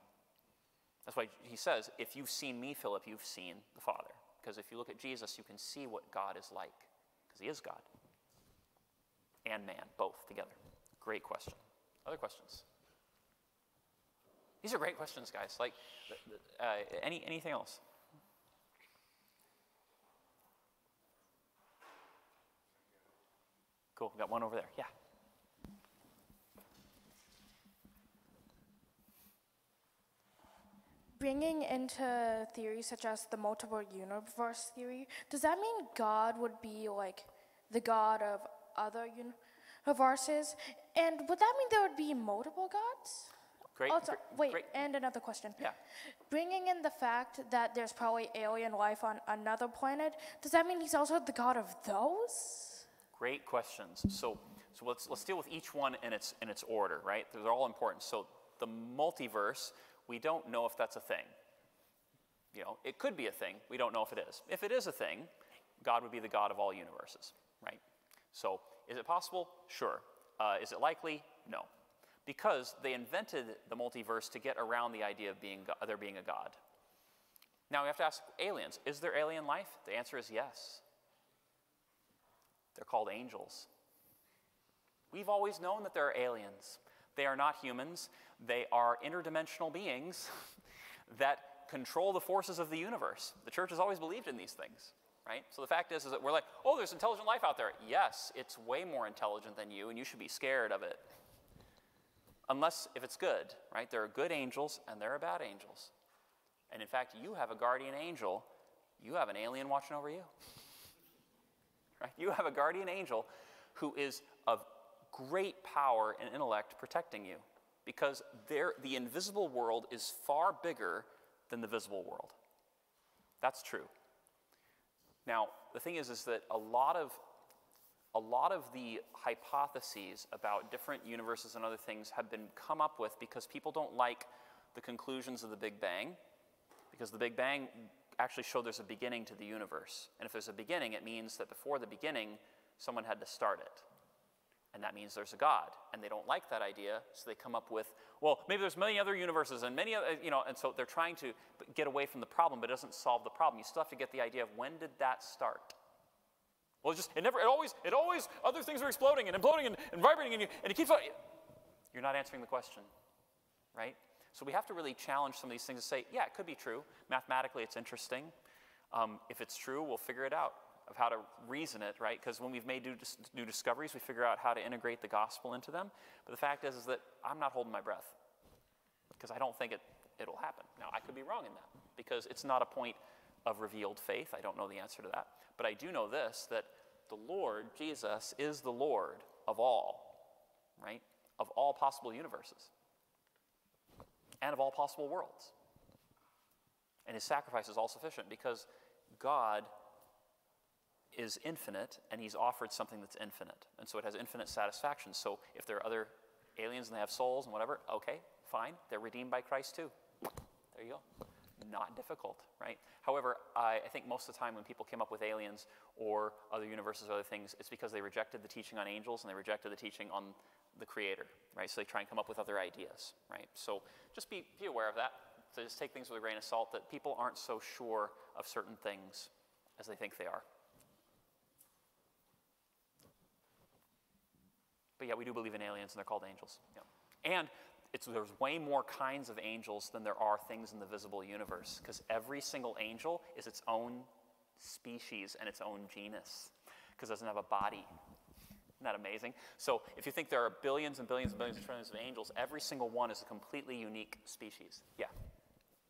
That's why he says, If you've seen me, Philip, you've seen the Father. Because if you look at Jesus, you can see what God is like, because he is God and man, both together. Great question. Other questions? These are great questions, guys. Like, uh, any, anything else? Cool, got one over there. Yeah. Bringing into theories such as the multiple universe theory, does that mean God would be like the God of other universes? And would that mean there would be multiple gods? Great. Also, great, wait, great. and another question. Yeah. Bringing in the fact that there's probably alien life on another planet, does that mean he's also the God of those? Great questions. So, so let's, let's deal with each one in its, in its order, right? They're all important. So the multiverse, we don't know if that's a thing. You know, it could be a thing. We don't know if it is. If it is a thing, God would be the God of all universes, right? So is it possible? Sure. Uh, is it likely? No. Because they invented the multiverse to get around the idea of being, there being a God. Now we have to ask aliens, is there alien life? The answer is yes. They're called angels. We've always known that there are aliens. They are not humans, they are interdimensional beings that control the forces of the universe. The church has always believed in these things, right? So the fact is, is that we're like, oh, there's intelligent life out there. Yes, it's way more intelligent than you, and you should be scared of it. Unless if it's good, right? There are good angels and there are bad angels. And in fact, you have a guardian angel, you have an alien watching over you. Right? You have a guardian angel who is great power and intellect protecting you because the invisible world is far bigger than the visible world. That's true. Now, the thing is, is that a lot of a lot of the hypotheses about different universes and other things have been come up with because people don't like the conclusions of the Big Bang, because the Big Bang actually showed there's a beginning to the universe. And if there's a beginning, it means that before the beginning, someone had to start it. And that means there's a God. And they don't like that idea, so they come up with, well, maybe there's many other universes and many other, you know, and so they're trying to get away from the problem, but it doesn't solve the problem. You still have to get the idea of when did that start? Well, it just, it never, it always, it always, other things are exploding and imploding and, and vibrating, and, you, and it keeps, you're not answering the question, right? So we have to really challenge some of these things and say, yeah, it could be true. Mathematically, it's interesting. Um, if it's true, we'll figure it out of how to reason it, right? Because when we've made new, dis- new discoveries, we figure out how to integrate the gospel into them. But the fact is, is that I'm not holding my breath because I don't think it, it'll happen. Now, I could be wrong in that because it's not a point of revealed faith. I don't know the answer to that. But I do know this that the Lord, Jesus, is the Lord of all, right? Of all possible universes and of all possible worlds. And his sacrifice is all sufficient because God is infinite and he's offered something that's infinite. And so it has infinite satisfaction. So if there are other aliens and they have souls and whatever, okay, fine. They're redeemed by Christ too. There you go. Not difficult, right? However, I, I think most of the time when people came up with aliens or other universes or other things, it's because they rejected the teaching on angels and they rejected the teaching on the Creator, right? So they try and come up with other ideas, right? So just be, be aware of that. So just take things with a grain of salt that people aren't so sure of certain things as they think they are. But yeah, we do believe in aliens, and they're called angels. Yeah. And it's, there's way more kinds of angels than there are things in the visible universe, because every single angel is its own species and its own genus, because it doesn't have a body. Isn't that amazing? So if you think there are billions and billions and billions and trillions of angels, every single one is a completely unique species. Yeah.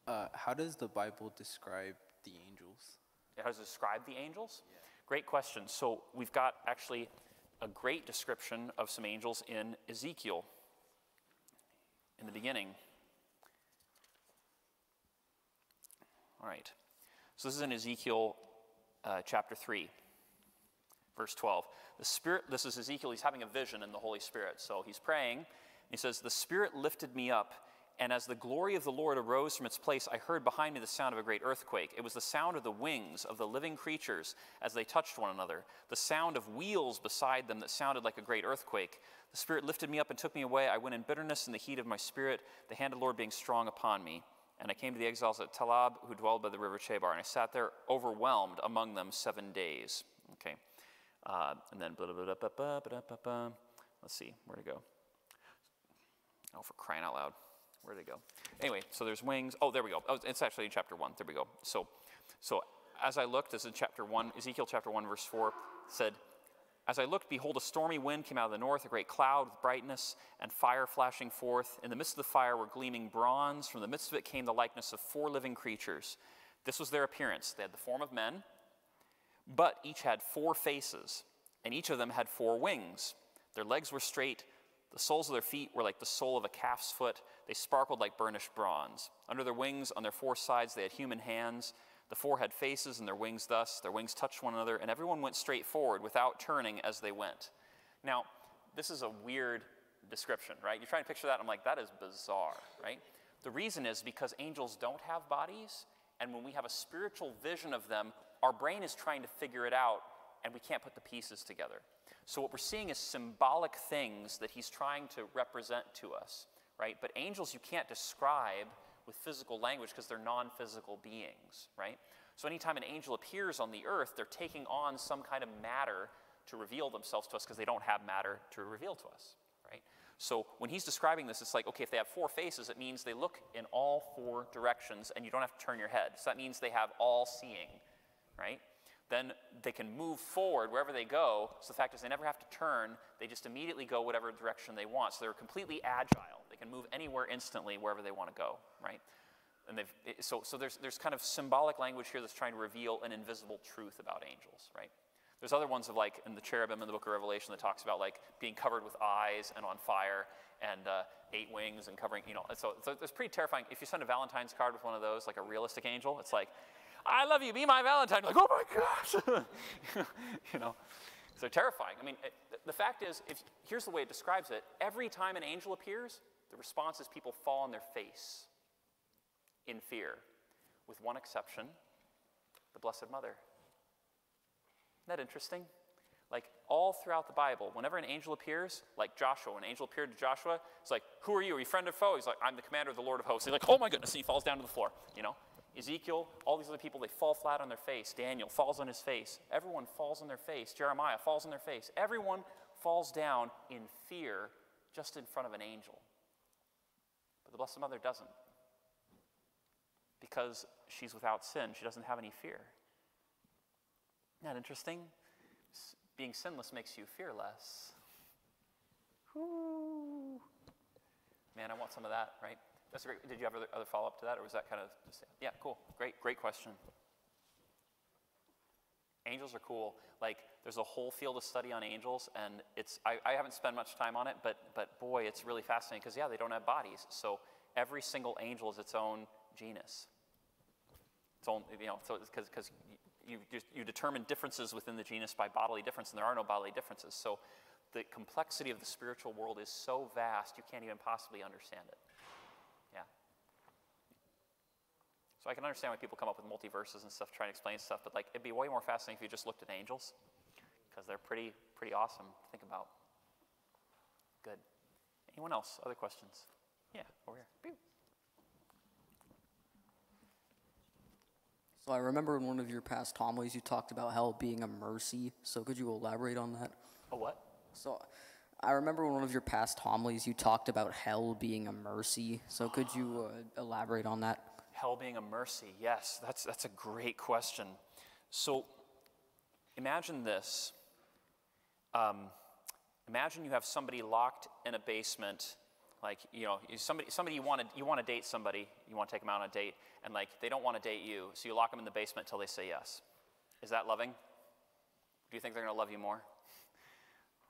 Uh, how does the Bible describe the angels? How does it describe the angels? Yeah. Great question. So we've got actually a great description of some angels in Ezekiel in the beginning. All right. So this is in Ezekiel uh, chapter 3, verse 12. The Spirit, this is Ezekiel, he's having a vision in the Holy Spirit. So he's praying. He says, The Spirit lifted me up and as the glory of the Lord arose from its place, I heard behind me the sound of a great earthquake. It was the sound of the wings of the living creatures as they touched one another, the sound of wheels beside them that sounded like a great earthquake. The Spirit lifted me up and took me away. I went in bitterness in the heat of my spirit, the hand of the Lord being strong upon me. And I came to the exiles at Telab who dwelled by the river Chebar, and I sat there overwhelmed among them seven days. Okay. Uh, and then, blah, blah, blah, let's see, where to go? Oh, for crying out loud. Where did it go? Anyway, so there's wings. Oh, there we go. Oh, it's actually in chapter 1. There we go. So, so as I looked, this is chapter 1, Ezekiel chapter 1, verse 4, said, As I looked, behold, a stormy wind came out of the north, a great cloud with brightness and fire flashing forth. In the midst of the fire were gleaming bronze. From the midst of it came the likeness of four living creatures. This was their appearance. They had the form of men, but each had four faces, and each of them had four wings. Their legs were straight the soles of their feet were like the sole of a calf's foot. They sparkled like burnished bronze. Under their wings, on their four sides, they had human hands. The four had faces, and their wings thus. Their wings touched one another, and everyone went straight forward without turning as they went. Now, this is a weird description, right? You're trying to picture that, I'm like, that is bizarre, right? The reason is because angels don't have bodies, and when we have a spiritual vision of them, our brain is trying to figure it out, and we can't put the pieces together. So, what we're seeing is symbolic things that he's trying to represent to us, right? But angels you can't describe with physical language because they're non physical beings, right? So, anytime an angel appears on the earth, they're taking on some kind of matter to reveal themselves to us because they don't have matter to reveal to us, right? So, when he's describing this, it's like, okay, if they have four faces, it means they look in all four directions and you don't have to turn your head. So, that means they have all seeing, right? Then they can move forward wherever they go. So the fact is, they never have to turn, they just immediately go whatever direction they want. So they're completely agile. They can move anywhere instantly wherever they want to go, right? And they've, so so there's, there's kind of symbolic language here that's trying to reveal an invisible truth about angels, right? There's other ones of like in the cherubim in the book of Revelation that talks about like being covered with eyes and on fire and uh, eight wings and covering, you know. So, so it's pretty terrifying. If you send a Valentine's card with one of those, like a realistic angel, it's like, I love you, be my Valentine. Like, oh my gosh. you know, so terrifying. I mean, it, the fact is, if, here's the way it describes it every time an angel appears, the response is people fall on their face in fear, with one exception the Blessed Mother. Isn't that interesting? Like all throughout the Bible, whenever an angel appears, like Joshua, when an angel appeared to Joshua, it's like, Who are you? Are you friend or foe? He's like, I'm the commander of the Lord of hosts. He's like, Oh my goodness. And he falls down to the floor, you know? Ezekiel, all these other people, they fall flat on their face. Daniel falls on his face. Everyone falls on their face. Jeremiah falls on their face. Everyone falls down in fear just in front of an angel. But the Blessed Mother doesn't. Because she's without sin, she doesn't have any fear. Isn't that interesting? Being sinless makes you fearless. Whoo. Man, I want some of that, right? That's great. Did you have other, other follow up to that, or was that kind of just, yeah, cool. Great, great question. Angels are cool. Like, there's a whole field of study on angels, and it's I, I haven't spent much time on it, but but boy, it's really fascinating because yeah, they don't have bodies. So every single angel is its own genus. Its own, you know, so because because you, you you determine differences within the genus by bodily difference, and there are no bodily differences. So the complexity of the spiritual world is so vast you can't even possibly understand it. So I can understand why people come up with multiverses and stuff trying to explain stuff, but like it'd be way more fascinating if you just looked at angels, because they're pretty pretty awesome to think about. Good. Anyone else? Other questions? Yeah, over here. Pew. So I remember in one of your past homilies you talked about hell being a mercy. So could you elaborate on that? A what? So I remember in one of your past homilies you talked about hell being a mercy. So could you uh, elaborate on that? Hell being a mercy. Yes, that's that's a great question. So imagine this. Um, imagine you have somebody locked in a basement like you know somebody somebody you want to you want to date somebody you want to take them out on a date and like they don't want to date you so you lock them in the basement until they say yes is that loving do you think they're going to love you more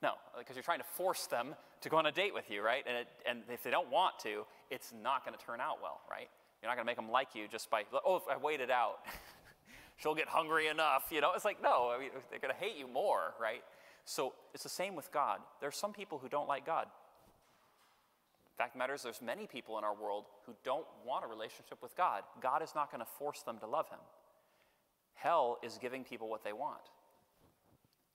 no because you're trying to force them to go on a date with you right and, it, and if they don't want to it's not going to turn out well right you're not going to make them like you just by oh if i wait it out she'll get hungry enough you know it's like no I mean, they're going to hate you more right so it's the same with god There are some people who don't like god In Fact of the matter is, there's many people in our world who don't want a relationship with God. God is not going to force them to love Him. Hell is giving people what they want.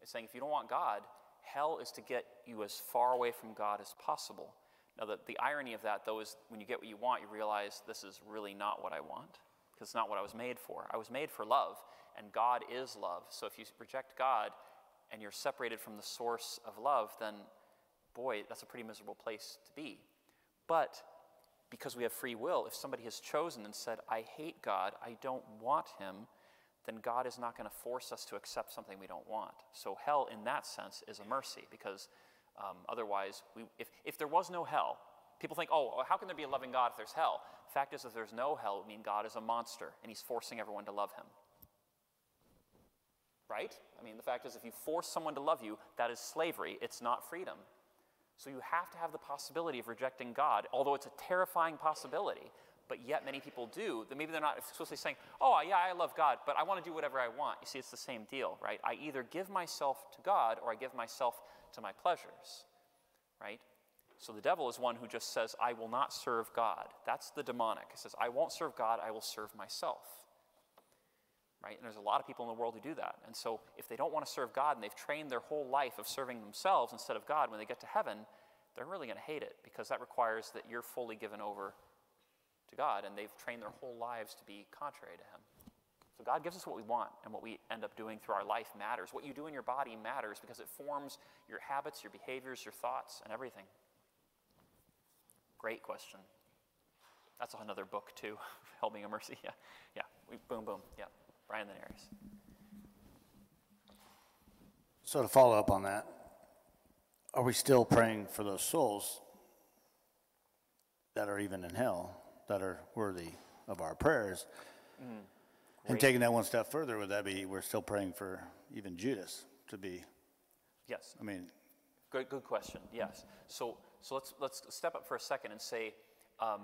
It's saying if you don't want God, hell is to get you as far away from God as possible. Now, the, the irony of that, though, is when you get what you want, you realize this is really not what I want, because it's not what I was made for. I was made for love, and God is love. So if you reject God and you're separated from the source of love, then boy, that's a pretty miserable place to be. But because we have free will, if somebody has chosen and said, I hate God, I don't want him, then God is not going to force us to accept something we don't want. So hell, in that sense, is a mercy because um, otherwise, we, if, if there was no hell, people think, oh, how can there be a loving God if there's hell? The fact is, if there's no hell, it would mean God is a monster and he's forcing everyone to love him. Right? I mean, the fact is, if you force someone to love you, that is slavery, it's not freedom. So you have to have the possibility of rejecting God, although it's a terrifying possibility. But yet many people do. that maybe they're not explicitly saying, "Oh, yeah, I love God, but I want to do whatever I want." You see, it's the same deal, right? I either give myself to God or I give myself to my pleasures, right? So the devil is one who just says, "I will not serve God." That's the demonic. It says, "I won't serve God. I will serve myself." Right? And there's a lot of people in the world who do that. And so if they don't want to serve God and they've trained their whole life of serving themselves instead of God, when they get to heaven, they're really going to hate it because that requires that you're fully given over to God and they've trained their whole lives to be contrary to Him. So God gives us what we want, and what we end up doing through our life matters. What you do in your body matters because it forms your habits, your behaviors, your thoughts, and everything. Great question. That's another book, too. Hell being a mercy. Yeah. Yeah. We, boom, boom. Yeah. Brian then Aries. So to follow up on that, are we still praying for those souls that are even in hell, that are worthy of our prayers? Mm. And taking that one step further, would that be we're still praying for even Judas to be? Yes. I mean, Good, good question. Yes. So, so let's let's step up for a second and say, um,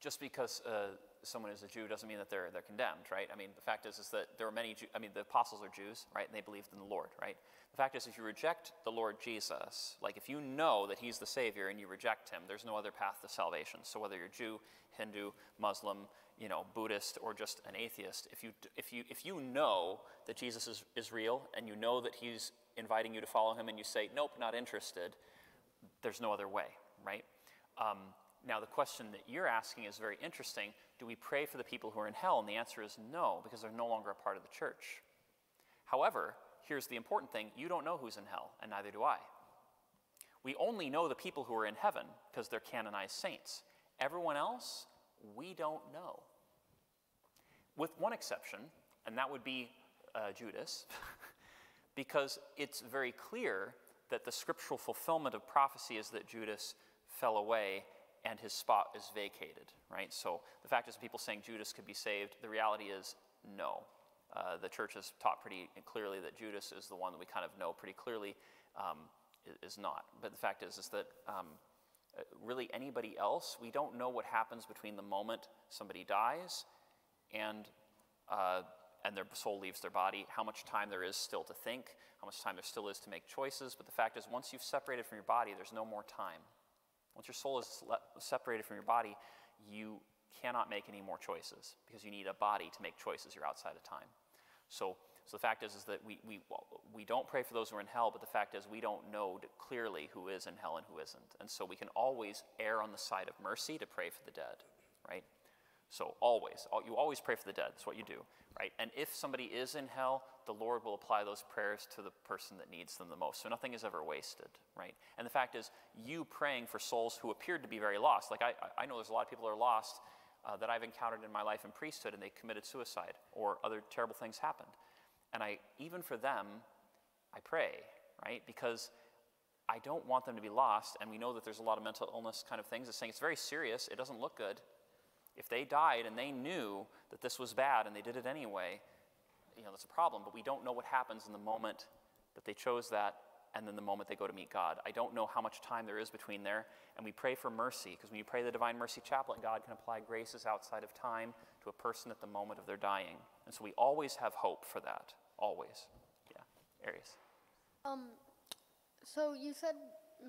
just because uh, someone is a Jew doesn't mean that they're they're condemned, right? I mean, the fact is is that there are many. Jew, I mean, the apostles are Jews, right? And they believed in the Lord, right? The fact is, if you reject the Lord Jesus, like if you know that He's the Savior and you reject Him, there's no other path to salvation. So whether you're Jew, Hindu, Muslim, you know, Buddhist, or just an atheist, if you if you if you know that Jesus is, is real and you know that He's inviting you to follow Him, and you say, "Nope, not interested," there's no other way, right? Um, now, the question that you're asking is very interesting. Do we pray for the people who are in hell? And the answer is no, because they're no longer a part of the church. However, here's the important thing you don't know who's in hell, and neither do I. We only know the people who are in heaven because they're canonized saints. Everyone else, we don't know. With one exception, and that would be uh, Judas, because it's very clear that the scriptural fulfillment of prophecy is that Judas fell away and his spot is vacated, right? So the fact is, people saying Judas could be saved, the reality is no. Uh, the church has taught pretty clearly that Judas is the one that we kind of know pretty clearly um, is not. But the fact is, is that um, really anybody else, we don't know what happens between the moment somebody dies and uh, and their soul leaves their body, how much time there is still to think, how much time there still is to make choices. But the fact is, once you've separated from your body, there's no more time. Once your soul is separated from your body, you cannot make any more choices because you need a body to make choices. You're outside of time. So, so the fact is, is that we, we, we don't pray for those who are in hell, but the fact is we don't know clearly who is in hell and who isn't. And so we can always err on the side of mercy to pray for the dead, right? So always, you always pray for the dead. That's what you do, right? And if somebody is in hell, the Lord will apply those prayers to the person that needs them the most. So nothing is ever wasted, right? And the fact is, you praying for souls who appeared to be very lost. Like I, I know there's a lot of people who are lost uh, that I've encountered in my life in priesthood, and they committed suicide or other terrible things happened. And I, even for them, I pray, right? Because I don't want them to be lost, and we know that there's a lot of mental illness kind of things. It's saying it's very serious. It doesn't look good. If they died and they knew that this was bad and they did it anyway, you know, that's a problem. But we don't know what happens in the moment that they chose that and then the moment they go to meet God. I don't know how much time there is between there. And we pray for mercy, because when you pray the Divine Mercy Chaplet, God can apply graces outside of time to a person at the moment of their dying. And so we always have hope for that. Always. Yeah. Arius. Um, so you said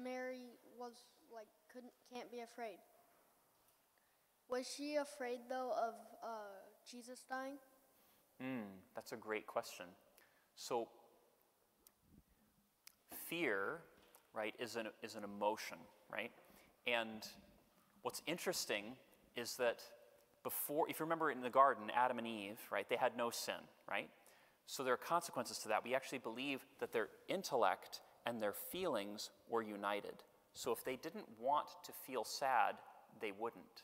Mary was like couldn't can't be afraid. Was she afraid though of uh, Jesus dying? Hmm, that's a great question. So fear, right, is an, is an emotion, right? And what's interesting is that before, if you remember in the garden, Adam and Eve, right, they had no sin, right? So there are consequences to that. We actually believe that their intellect and their feelings were united. So if they didn't want to feel sad, they wouldn't.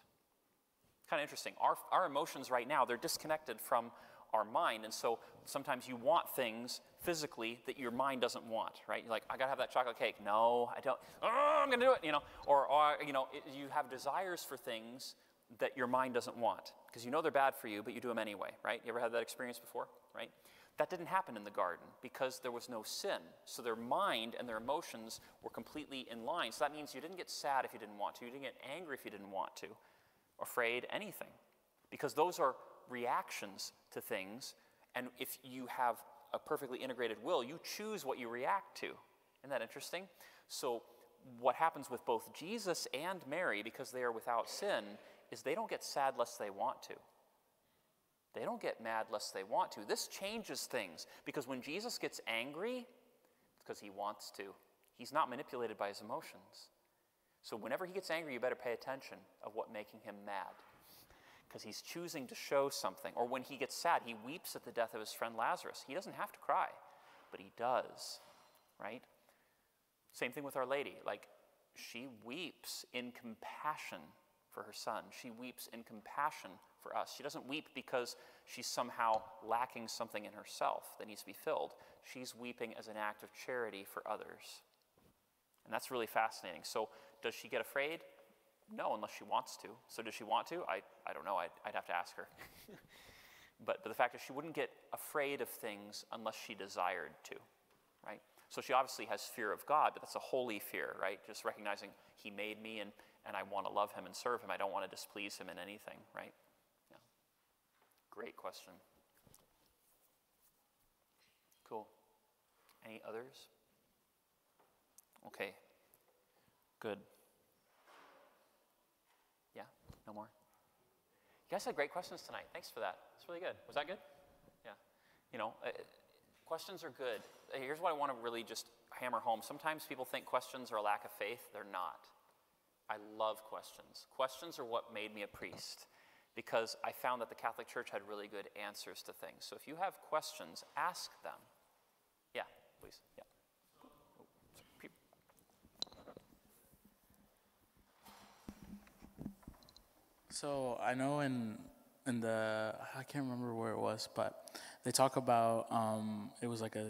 Kind of interesting. Our, our emotions right now, they're disconnected from our mind. And so sometimes you want things physically that your mind doesn't want, right? You're like, I gotta have that chocolate cake. No, I don't. Oh, I'm gonna do it, you know. Or, oh, or you know, it, you have desires for things that your mind doesn't want because you know they're bad for you, but you do them anyway, right? You ever had that experience before, right? That didn't happen in the garden because there was no sin. So their mind and their emotions were completely in line. So that means you didn't get sad if you didn't want to, you didn't get angry if you didn't want to, afraid, anything. Because those are reactions to things. And if you have a perfectly integrated will, you choose what you react to. Isn't that interesting? So, what happens with both Jesus and Mary, because they are without sin, is they don't get sad lest they want to. They don't get mad lest they want to. This changes things because when Jesus gets angry, it's because he wants to. He's not manipulated by his emotions. So whenever he gets angry, you better pay attention of what making him mad because he's choosing to show something. Or when he gets sad, he weeps at the death of his friend Lazarus. He doesn't have to cry, but he does, right? Same thing with Our Lady. Like, she weeps in compassion for her son. She weeps in compassion for us. She doesn't weep because she's somehow lacking something in herself that needs to be filled. She's weeping as an act of charity for others. And that's really fascinating. So, does she get afraid? No, unless she wants to. So does she want to? I, I don't know. I'd, I'd have to ask her. but, but the fact is, she wouldn't get afraid of things unless she desired to, right? So she obviously has fear of God, but that's a holy fear, right? Just recognizing He made me and, and I want to love Him and serve Him. I don't want to displease Him in anything, right? Yeah. Great question. Cool. Any others? Okay. Good. Yeah, no more? You guys had great questions tonight. Thanks for that. It's really good. Was that good? Yeah. You know, uh, questions are good. Here's what I want to really just hammer home. Sometimes people think questions are a lack of faith. They're not. I love questions. Questions are what made me a priest because I found that the Catholic Church had really good answers to things. So if you have questions, ask them. Yeah, please. Yeah. So I know in in the I can't remember where it was, but they talk about um, it was like a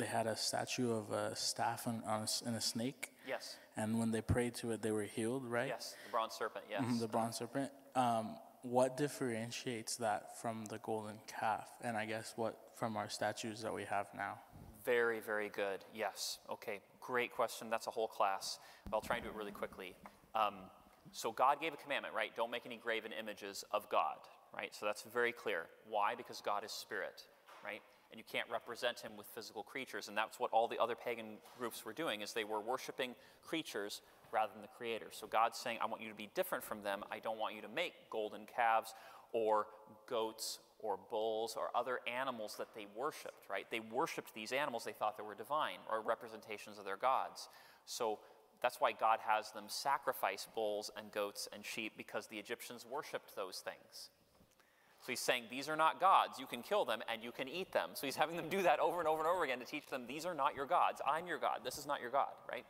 they had a statue of a staff and, on a, and a snake. Yes. And when they prayed to it, they were healed, right? Yes, the bronze serpent. Yes. Mhm, the bronze serpent. Um, what differentiates that from the golden calf, and I guess what from our statues that we have now? Very, very good. Yes. Okay. Great question. That's a whole class. I'll try and do it really quickly. Um, so God gave a commandment, right? Don't make any graven images of God, right? So that's very clear. Why? Because God is spirit, right? And you can't represent him with physical creatures. And that's what all the other pagan groups were doing is they were worshiping creatures rather than the creator. So God's saying, I want you to be different from them. I don't want you to make golden calves or goats or bulls or other animals that they worshiped, right? They worshiped these animals they thought they were divine or representations of their gods. So that's why God has them sacrifice bulls and goats and sheep because the Egyptians worshiped those things. So he's saying, These are not gods. You can kill them and you can eat them. So he's having them do that over and over and over again to teach them, These are not your gods. I'm your God. This is not your God, right?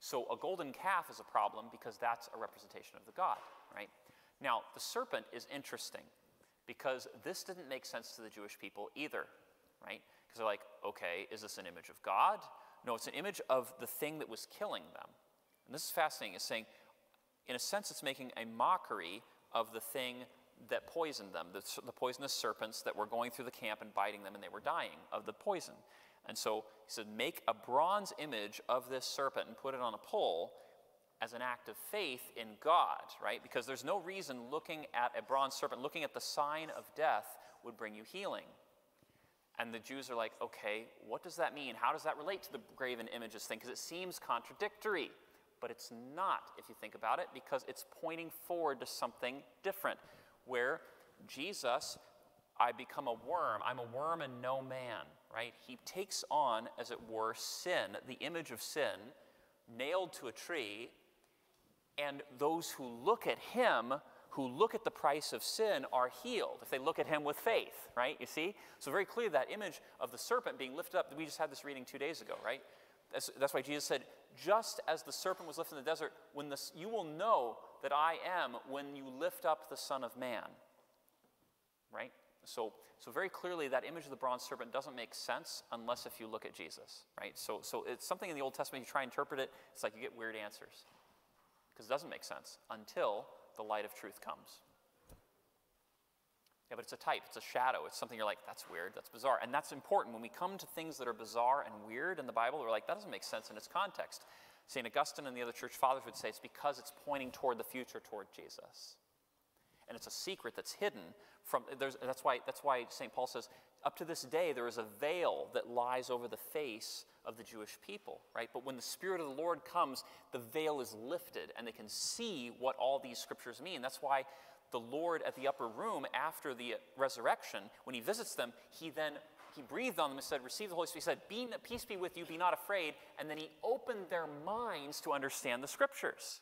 So a golden calf is a problem because that's a representation of the God, right? Now, the serpent is interesting because this didn't make sense to the Jewish people either, right? Because they're like, okay, is this an image of God? No, it's an image of the thing that was killing them. And this is fascinating. It's saying, in a sense, it's making a mockery of the thing that poisoned them, the, the poisonous serpents that were going through the camp and biting them, and they were dying of the poison. And so he said, make a bronze image of this serpent and put it on a pole as an act of faith in God, right? Because there's no reason looking at a bronze serpent, looking at the sign of death would bring you healing. And the Jews are like, okay, what does that mean? How does that relate to the graven images thing? Because it seems contradictory. But it's not, if you think about it, because it's pointing forward to something different, where Jesus, I become a worm. I'm a worm and no man, right? He takes on, as it were, sin, the image of sin, nailed to a tree, and those who look at him who look at the price of sin are healed if they look at him with faith, right? You see? So, very clear that image of the serpent being lifted up, we just had this reading two days ago, right? That's, that's why Jesus said, just as the serpent was lifted in the desert, when the, you will know that I am when you lift up the Son of Man, right? So, so very clearly, that image of the bronze serpent doesn't make sense unless if you look at Jesus, right? So, so it's something in the Old Testament, you try and interpret it, it's like you get weird answers because it doesn't make sense until the light of truth comes. Yeah, but it's a type, it's a shadow, it's something you're like, that's weird, that's bizarre. And that's important. When we come to things that are bizarre and weird in the Bible, we're like, that doesn't make sense in its context. St. Augustine and the other church fathers would say it's because it's pointing toward the future, toward Jesus. And it's a secret that's hidden from, that's why, that's why St. Paul says, up to this day, there is a veil that lies over the face of the Jewish people, right? But when the Spirit of the Lord comes, the veil is lifted and they can see what all these scriptures mean. That's why the Lord at the upper room after the resurrection, when he visits them, he then he breathed on them and said, Receive the Holy Spirit. He said, Peace be with you, be not afraid. And then he opened their minds to understand the scriptures.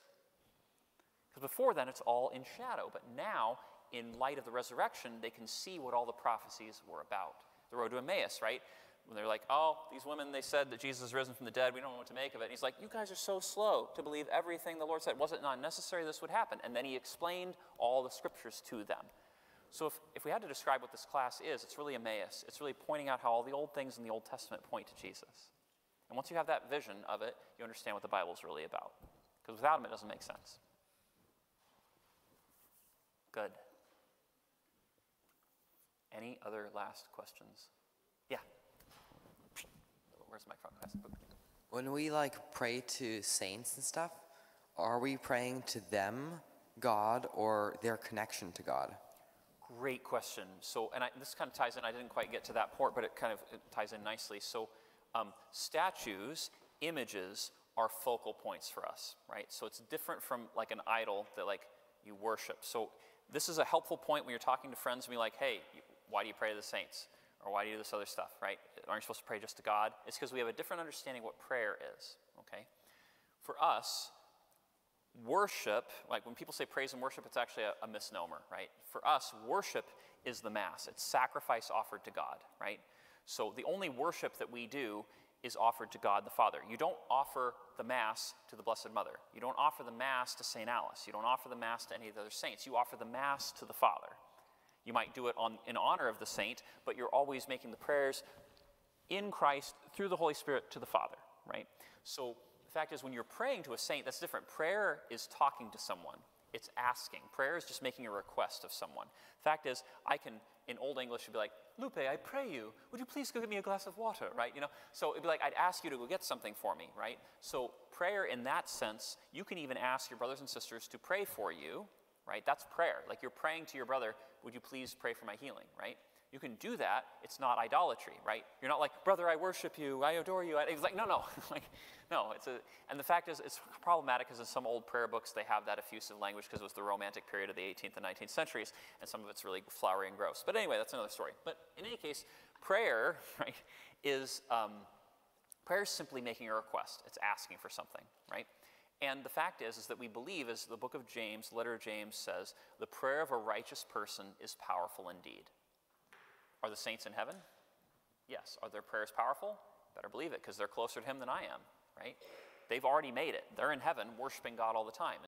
Because before then, it's all in shadow. But now, in light of the resurrection, they can see what all the prophecies were about. The road to Emmaus, right? When they're like, oh, these women, they said that Jesus is risen from the dead. We don't know what to make of it. And he's like, you guys are so slow to believe everything the Lord said. Was it not necessary this would happen? And then he explained all the scriptures to them. So if, if we had to describe what this class is, it's really Emmaus. It's really pointing out how all the old things in the Old Testament point to Jesus. And once you have that vision of it, you understand what the Bible is really about. Because without him, it doesn't make sense. Good. Any other last questions? Yeah. Where's my front class? When we like pray to saints and stuff, are we praying to them, God, or their connection to God? Great question. So, and I, this kind of ties in. I didn't quite get to that part, but it kind of it ties in nicely. So, um, statues, images are focal points for us, right? So it's different from like an idol that like you worship. So this is a helpful point when you're talking to friends and be like, hey, why do you pray to the saints? Or why do you do this other stuff, right? Aren't you supposed to pray just to God? It's because we have a different understanding of what prayer is, okay? For us, worship, like when people say praise and worship, it's actually a, a misnomer, right? For us, worship is the Mass, it's sacrifice offered to God, right? So the only worship that we do is offered to God the Father. You don't offer the Mass to the Blessed Mother. You don't offer the Mass to St. Alice. You don't offer the Mass to any of the other saints. You offer the Mass to the Father. You might do it on, in honor of the saint, but you're always making the prayers in Christ through the Holy Spirit to the Father, right? So the fact is, when you're praying to a saint, that's different. Prayer is talking to someone, it's asking. Prayer is just making a request of someone. The fact is, I can, in Old English, would be like, Lupe, I pray you, would you please go get me a glass of water, right? You know, so it'd be like, I'd ask you to go get something for me, right? So prayer in that sense, you can even ask your brothers and sisters to pray for you, right? That's prayer. Like you're praying to your brother, would you please pray for my healing, right? You can do that. It's not idolatry, right? You're not like, brother, I worship you, I adore you. It's like, no, no, like, no. It's a, and the fact is, it's problematic because in some old prayer books they have that effusive language because it was the Romantic period of the 18th and 19th centuries, and some of it's really flowery and gross. But anyway, that's another story. But in any case, prayer, right, is um, prayer is simply making a request. It's asking for something, right? And the fact is, is that we believe, as the book of James, letter of James says, the prayer of a righteous person is powerful indeed. Are the saints in heaven? Yes. Are their prayers powerful? Better believe it, because they're closer to Him than I am, right? They've already made it. They're in heaven worshiping God all the time.